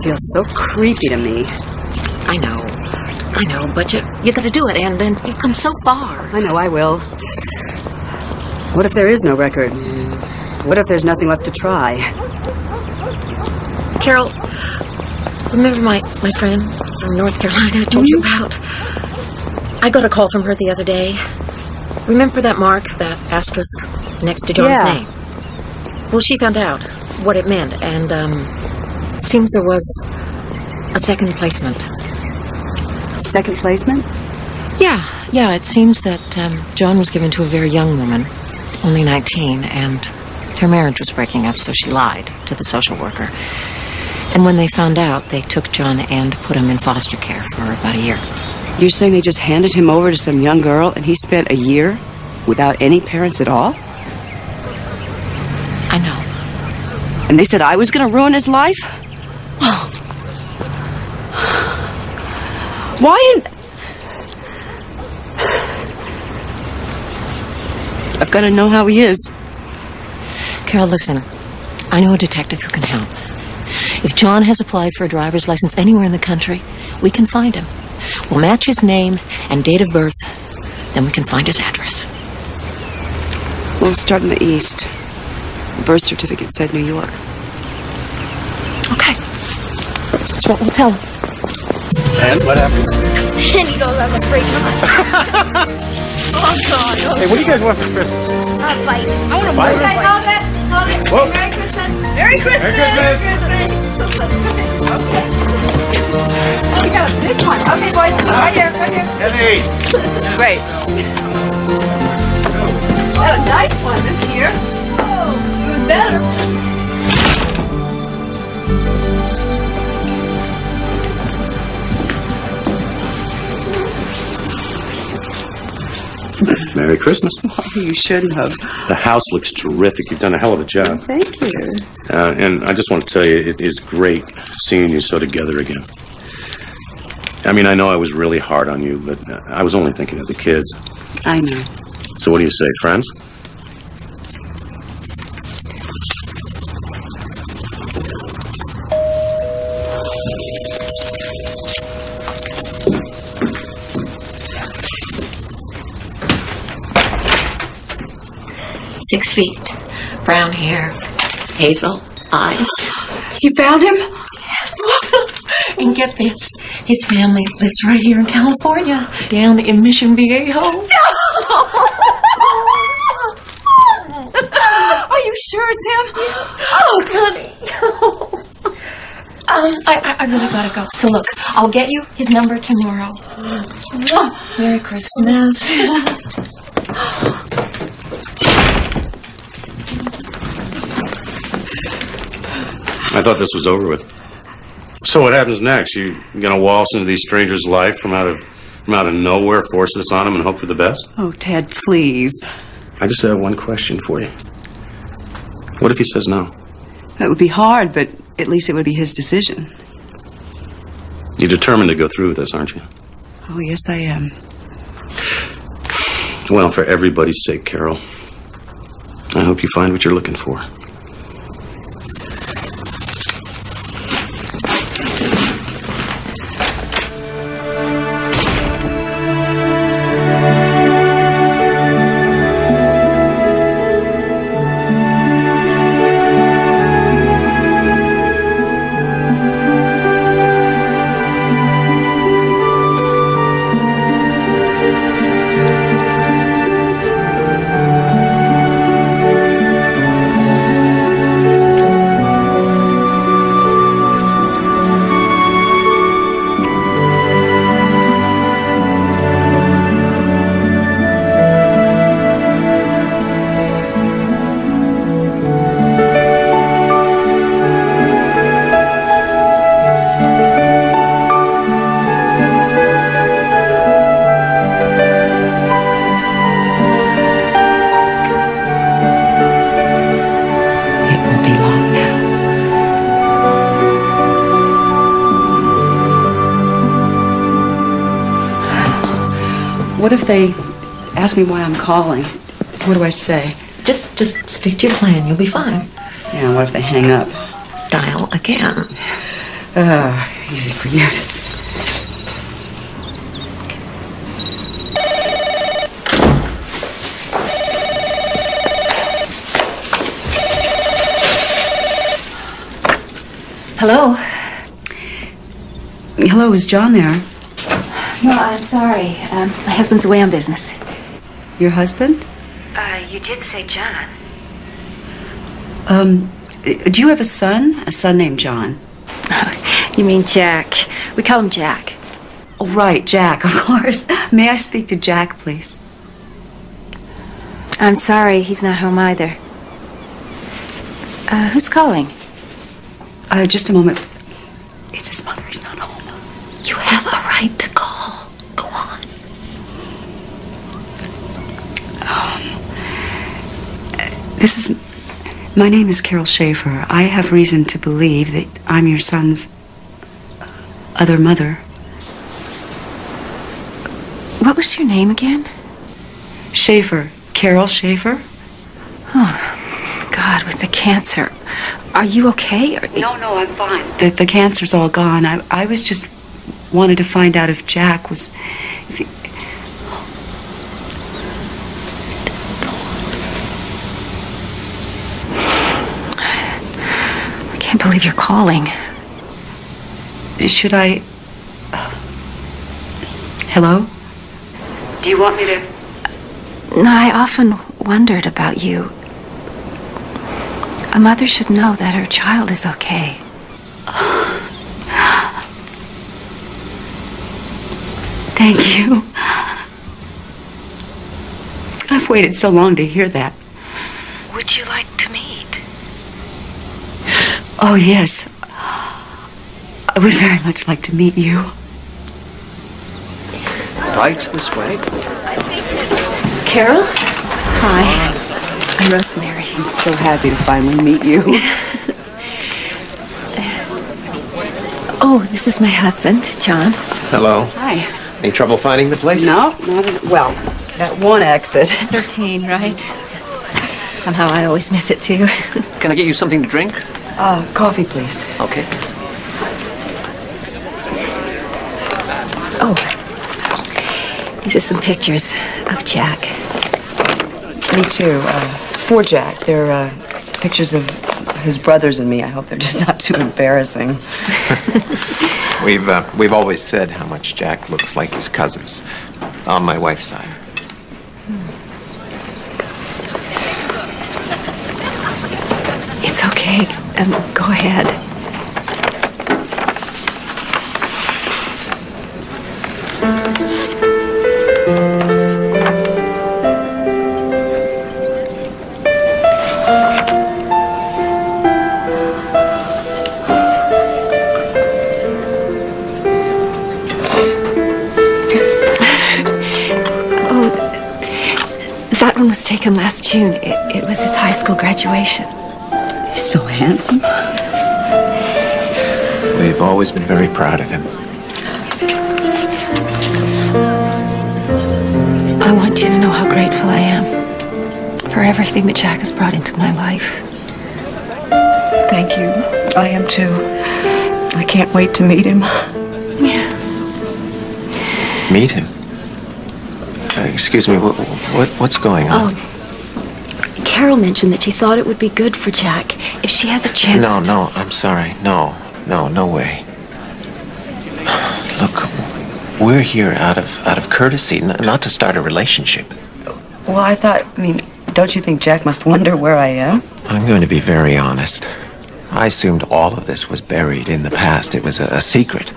feels so creepy to me.
I know. I know, but you you gotta do it, and and you've come so far.
I know I will. What if there is no record? What if there's nothing left to try?
Carol, remember my, my friend from North Carolina I told you mm-hmm. about? I got a call from her the other day. Remember that mark, that asterisk next to John's
Yeah.
name? Well, she found out what it meant, and um, seems there was a second placement.
Second placement?
Yeah, yeah. It seems that um, John was given to a very young woman, only 19, and her marriage was breaking up, so she lied to the social worker. And when they found out, they took John and put him in foster care for about a year.
You're saying they just handed him over to some young girl and he spent a year without any parents at all? And they said I was going to ruin his life? Well, why didn't. I've got to know how he is.
Carol, listen. I know a detective who can help. If John has applied for a driver's license anywhere in the country, we can find him. We'll match his name and date of birth, then we can find his address.
We'll start in the east. The birth certificate said New York.
Okay. That's what we'll tell him.
And what happened?
and he goes, I'm afraid not. oh, God. Oh,
Hey, what do you guys want for Christmas?
A fight. I want to
Fight?
fight. Hold it. Hold it.
Whoa.
Merry Christmas. Merry Christmas.
Merry
Oh, we got a big one. Okay, boys. Right here. Right here.
Heavy.
Great. Got a nice one this year. Even better.
Merry Christmas.
You shouldn't have.
The house looks terrific. You've done a hell of a job.
Thank you.
Uh, and I just want to tell you, it is great seeing you so together again. I mean, I know I was really hard on you, but uh, I was only thinking of the kids.
I know.
So what do you say, friends?
Six feet, brown hair, hazel eyes.
You found him?
and get this, his family lives right here in California, down in Mission Viejo.
Are you sure it's him?
Oh, honey. um, I, I, I really gotta go. So look, I'll get you his number tomorrow. Merry Christmas.
I thought this was over with. So what happens next? You gonna waltz into these strangers' life from out of from out of nowhere, force this on them, and hope for the best?
Oh, Ted, please.
I just have one question for you. What if he says no?
That would be hard, but at least it would be his decision.
You're determined to go through with this, aren't you?
Oh, yes, I am.
Well, for everybody's sake, Carol, I hope you find what you're looking for.
They ask me why I'm calling? What do I say?
Just, just stick to your plan. You'll be fine.
Yeah, what if they hang up?
Dial again.
Uh, easy for you to say.
Hello.
Hello, is John there?
No, I'm sorry. Um, my husband's away on business.
Your husband?
Uh, you did say John.
Um, do you have a son? A son named John?
You mean Jack? We call him Jack.
Oh, right, Jack, of course. May I speak to Jack, please?
I'm sorry, he's not home either. Uh, who's calling?
Uh, just a moment. It's his mother. He's not home.
You have a right to call. Go on.
This is. My name is Carol Schaefer. I have reason to believe that I'm your son's other mother.
What was your name again?
Schaefer. Carol Schaefer?
Oh, God, with the cancer. Are you okay? Are-
No, no, I'm fine. The, the cancer's all gone. I, I was just wanted to find out if Jack was. If he,
can't believe you're calling.
should I. Hello? Do you want me to.
No, I often wondered about you. A mother should know that her child is okay.
Thank you. I've waited so long to hear that.
Would you like to meet?
Oh, yes. I would very much like to meet you.
Right this way.
Carol? Hi. Ah. I'm Rosemary.
I'm so happy to finally meet you.
Oh, this is my husband, John.
Hello.
Hi.
Any trouble finding the place?
No, not at, well, that one exit.
13, right? Somehow I always miss it too.
Can I get you something to drink?
Uh, coffee, please.
Okay.
Oh, these are some pictures of Jack.
Me too. Uh, for Jack. They're uh, pictures of his brothers and me. I hope they're just not too embarrassing.
We've uh, we've always said how much Jack looks like his cousins on my wife's side.
It's okay. Um, go ahead. Oh, that one was taken last June. It, it was his high school graduation.
He's so handsome.
We've always been very proud of him.
I want you to know how grateful I am for everything that Jack has brought into my life.
Thank you. I am too. I can't wait to meet him. Yeah.
Meet him. Uh, excuse me. What, what what's going on?
Oh, Carol mentioned that she thought it would be good for Jack if she had the chance
no,
to.
no. I'm sorry. No, no, no way. Look, we're here out of out of courtesy, n- not to start a relationship.
Well, I thought, I mean, don't you think Jack must wonder where I am?
I'm going to be very honest. I assumed all of this was buried in the past. It was a, a secret.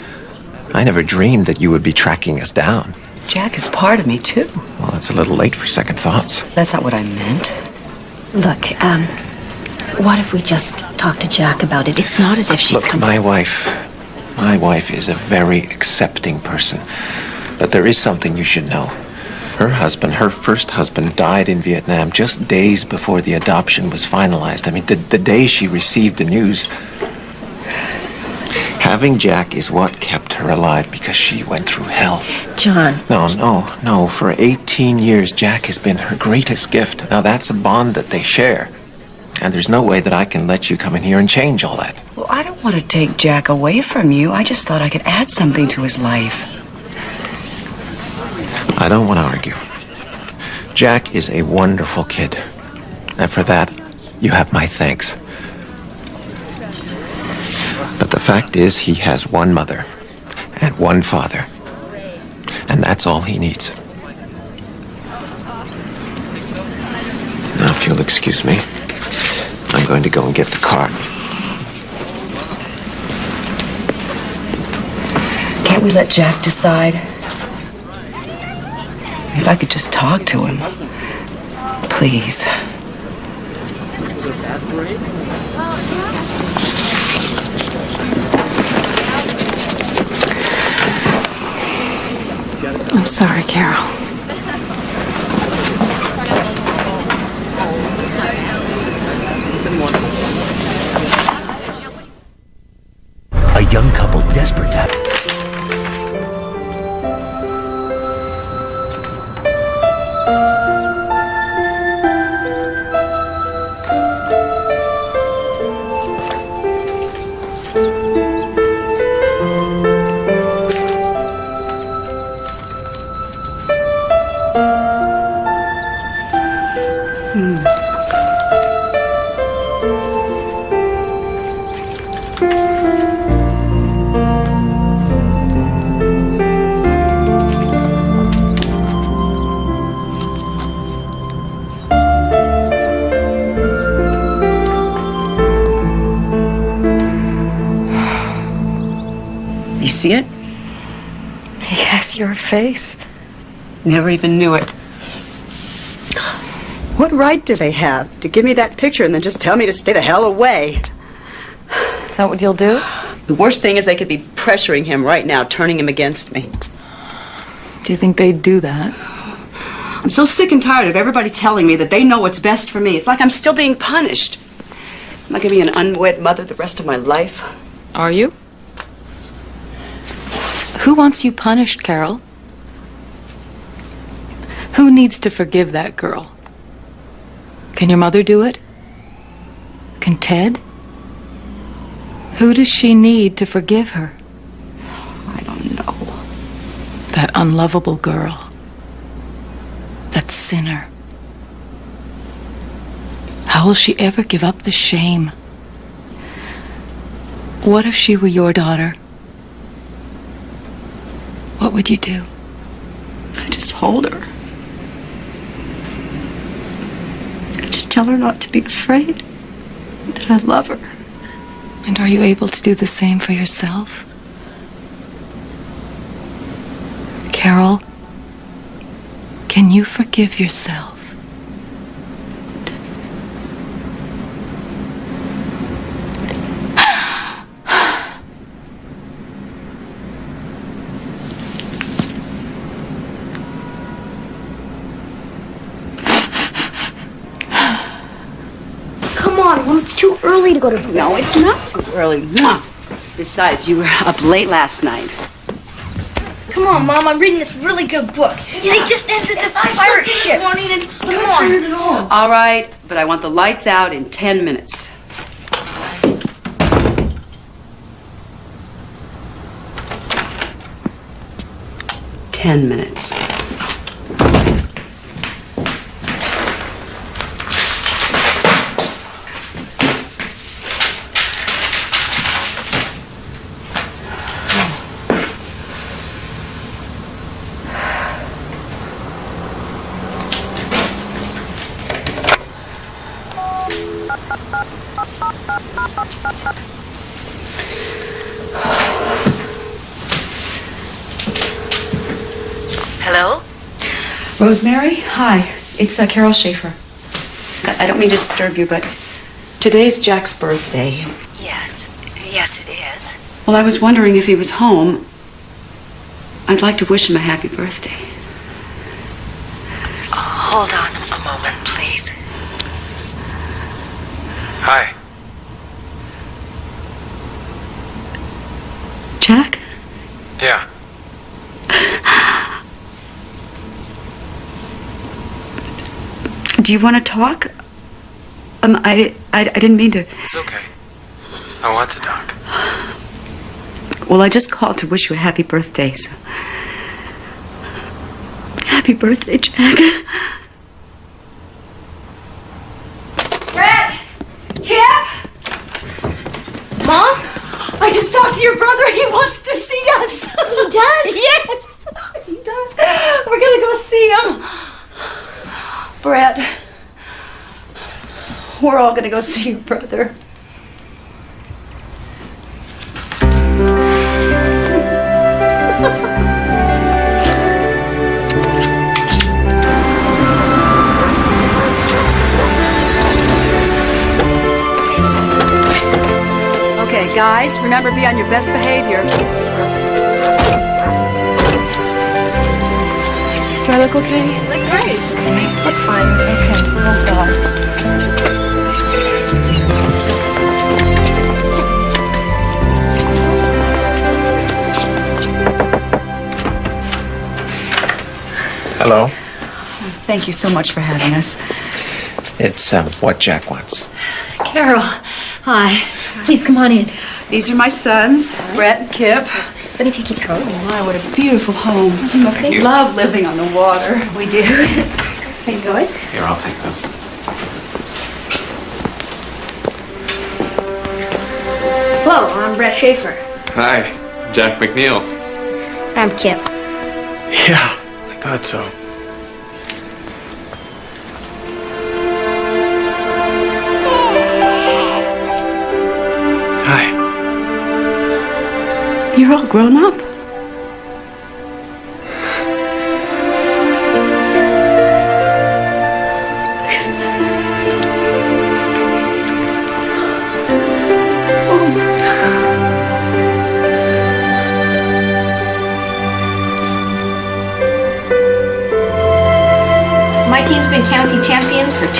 I never dreamed that you would be tracking us down.
Jack is part of me, too.
Well, it's a little late for second thoughts.
That's not what I meant.
Look, um, what if we just talk to Jack about it? It's not as if she's
Look,
come.
my wife, my wife is a very accepting person. But there is something you should know. Her husband, her first husband, died in Vietnam just days before the adoption was finalized. I mean, the, the day she received the news. Having Jack is what kept her alive because she went through hell.
John.
No, no, no. For 18 years, Jack has been her greatest gift. Now, that's a bond that they share. And there's no way that I can let you come in here and change all that.
Well, I don't want to take Jack away from you. I just thought I could add something to his life.
I don't want to argue. Jack is a wonderful kid. And for that, you have my thanks. But the fact is, he has one mother and one father. And that's all he needs. Now, if you'll excuse me, I'm going to go and get the car.
Can't we let Jack decide? If I could just talk to him. Please.
I'm sorry, Carol.
Face.
Never even knew it. What right do they have to give me that picture and then just tell me to stay the hell away?
Is that what you'll do?
The worst thing is they could be pressuring him right now, turning him against me.
Do you think they'd do that?
I'm so sick and tired of everybody telling me that they know what's best for me. It's like I'm still being punished. Am I going to be an unwed mother the rest of my life?
Are you? Who wants you punished, Carol? Who needs to forgive that girl? Can your mother do it? Can Ted? Who does she need to forgive her?
I don't know.
That unlovable girl. That sinner. How will she ever give up the shame? What if she were your daughter? What would you do?
I just hold her. I just tell her not to be afraid. That I love her.
And are you able to do the same for yourself? Carol, can you forgive yourself?
Mom, it's too early to go to bed.
No, it's not too early. Mwah. Besides, you were up late last night.
Come on, Mom, I'm reading this really good book. They just entered the pirate ship. Come on.
All right, but I want the lights out in ten minutes. Ten minutes.
Hello?
Rosemary, hi. It's uh, Carol Schaefer. I I don't mean to disturb you, but today's Jack's birthday.
Yes. Yes, it is.
Well, I was wondering if he was home. I'd like to wish him a happy birthday.
Hold on a moment, please.
Hi.
Jack?
Yeah.
Do you want to talk? Um, I, I, I didn't mean to.
It's okay. I want to talk.
Well, I just called to wish you a happy birthday. So. Happy birthday, Jack.
Brett! Kip! Mom?
I just talked to your brother. He wants to see us.
He does?
yes. He does. We're gonna go see him. Brett. All gonna go see your brother. Okay, guys, remember be on your best behavior. Do I look okay?
Look great.
Look fine. Okay. Oh God.
Hello.
Thank you so much for having us.
It's um, what Jack wants.
Carol, hi. Please come on in.
These are my sons, Brett and Kip.
Let me take your coats.
Oh, my, what a beautiful home. You must
Thank you.
love living on the water.
We do. Thanks, boys.
Here, I'll take this.
Hello, I'm Brett Schaefer.
Hi, Jack McNeil.
I'm Kip.
Yeah, I thought so. Hi.
You're all grown up.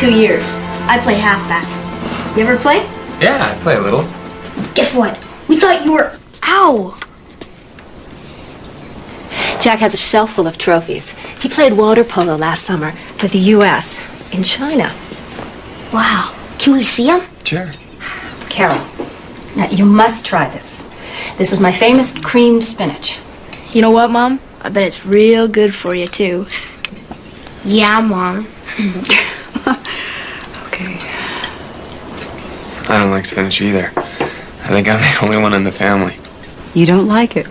Two years. I play halfback. You ever play?
Yeah, I play a little.
Guess what? We thought you were. Ow!
Jack has a shelf full of trophies. He played water polo last summer for the U.S. in China.
Wow. Can we see him?
Sure.
Carol, now you must try this. This is my famous cream spinach.
You know what, Mom? I bet it's real good for you, too. Yeah, Mom.
I don't like spinach either. I think I'm the only one in the family.
You don't like it.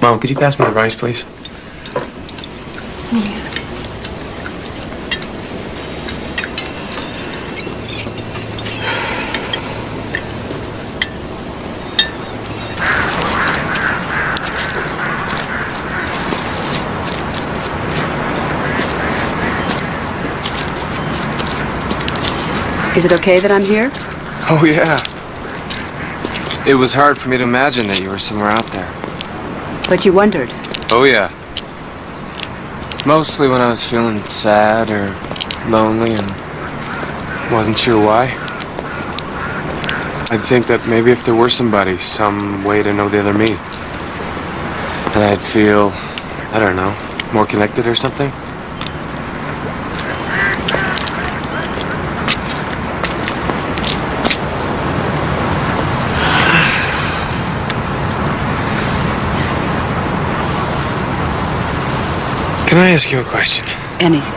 Mom, could you pass me the rice, please?
Is it okay that I'm here?
Oh, yeah. It was hard for me to imagine that you were somewhere out there.
But you wondered.
Oh, yeah. Mostly when I was feeling sad or lonely and wasn't sure why. I'd think that maybe if there were somebody, some way to know the other me, And I'd feel, I don't know, more connected or something. Can I ask you a question?
Anything.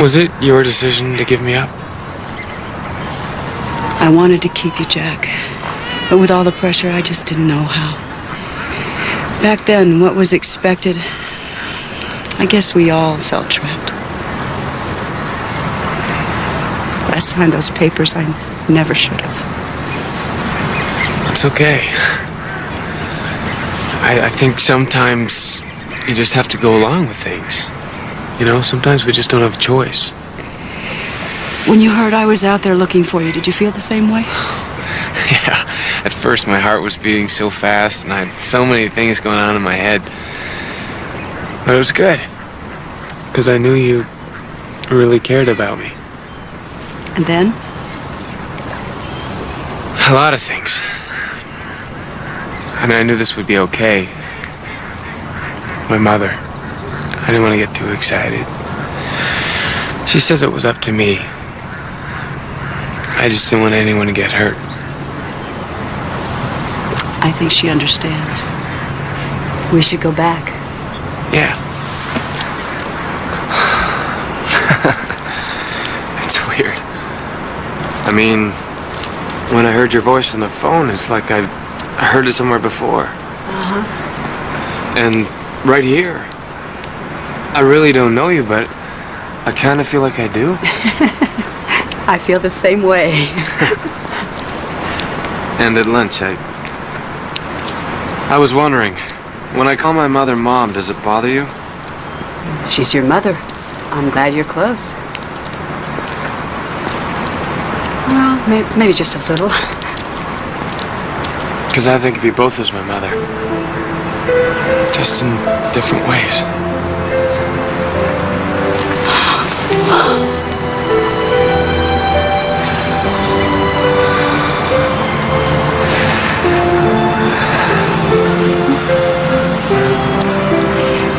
Was it your decision to give me up?
I wanted to keep you, Jack. But with all the pressure, I just didn't know how. Back then, what was expected, I guess we all felt trapped. I signed those papers I never should have.
It's okay. I, I think sometimes you just have to go along with things. You know, sometimes we just don't have a choice.
When you heard I was out there looking for you, did you feel the same way?
Yeah, at first my heart was beating so fast and I had so many things going on in my head. But it was good. Because I knew you really cared about me.
And then?
A lot of things. I mean, I knew this would be okay. My mother. I didn't want to get too excited. She says it was up to me. I just didn't want anyone to get hurt.
I think she understands. We should go back.
Yeah. it's weird. I mean, when I heard your voice on the phone, it's like I, I heard it somewhere before.
Uh-huh.
And right here. I really don't know you, but I kind of feel like I do.
I feel the same way.
And at lunch, I. I was wondering, when I call my mother mom, does it bother you?
She's your mother. I'm glad you're close. Well, may- maybe just a little.
Because I think of you both as my mother. Just in different ways.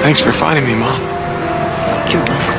Thanks for finding me, Mom.
You're welcome.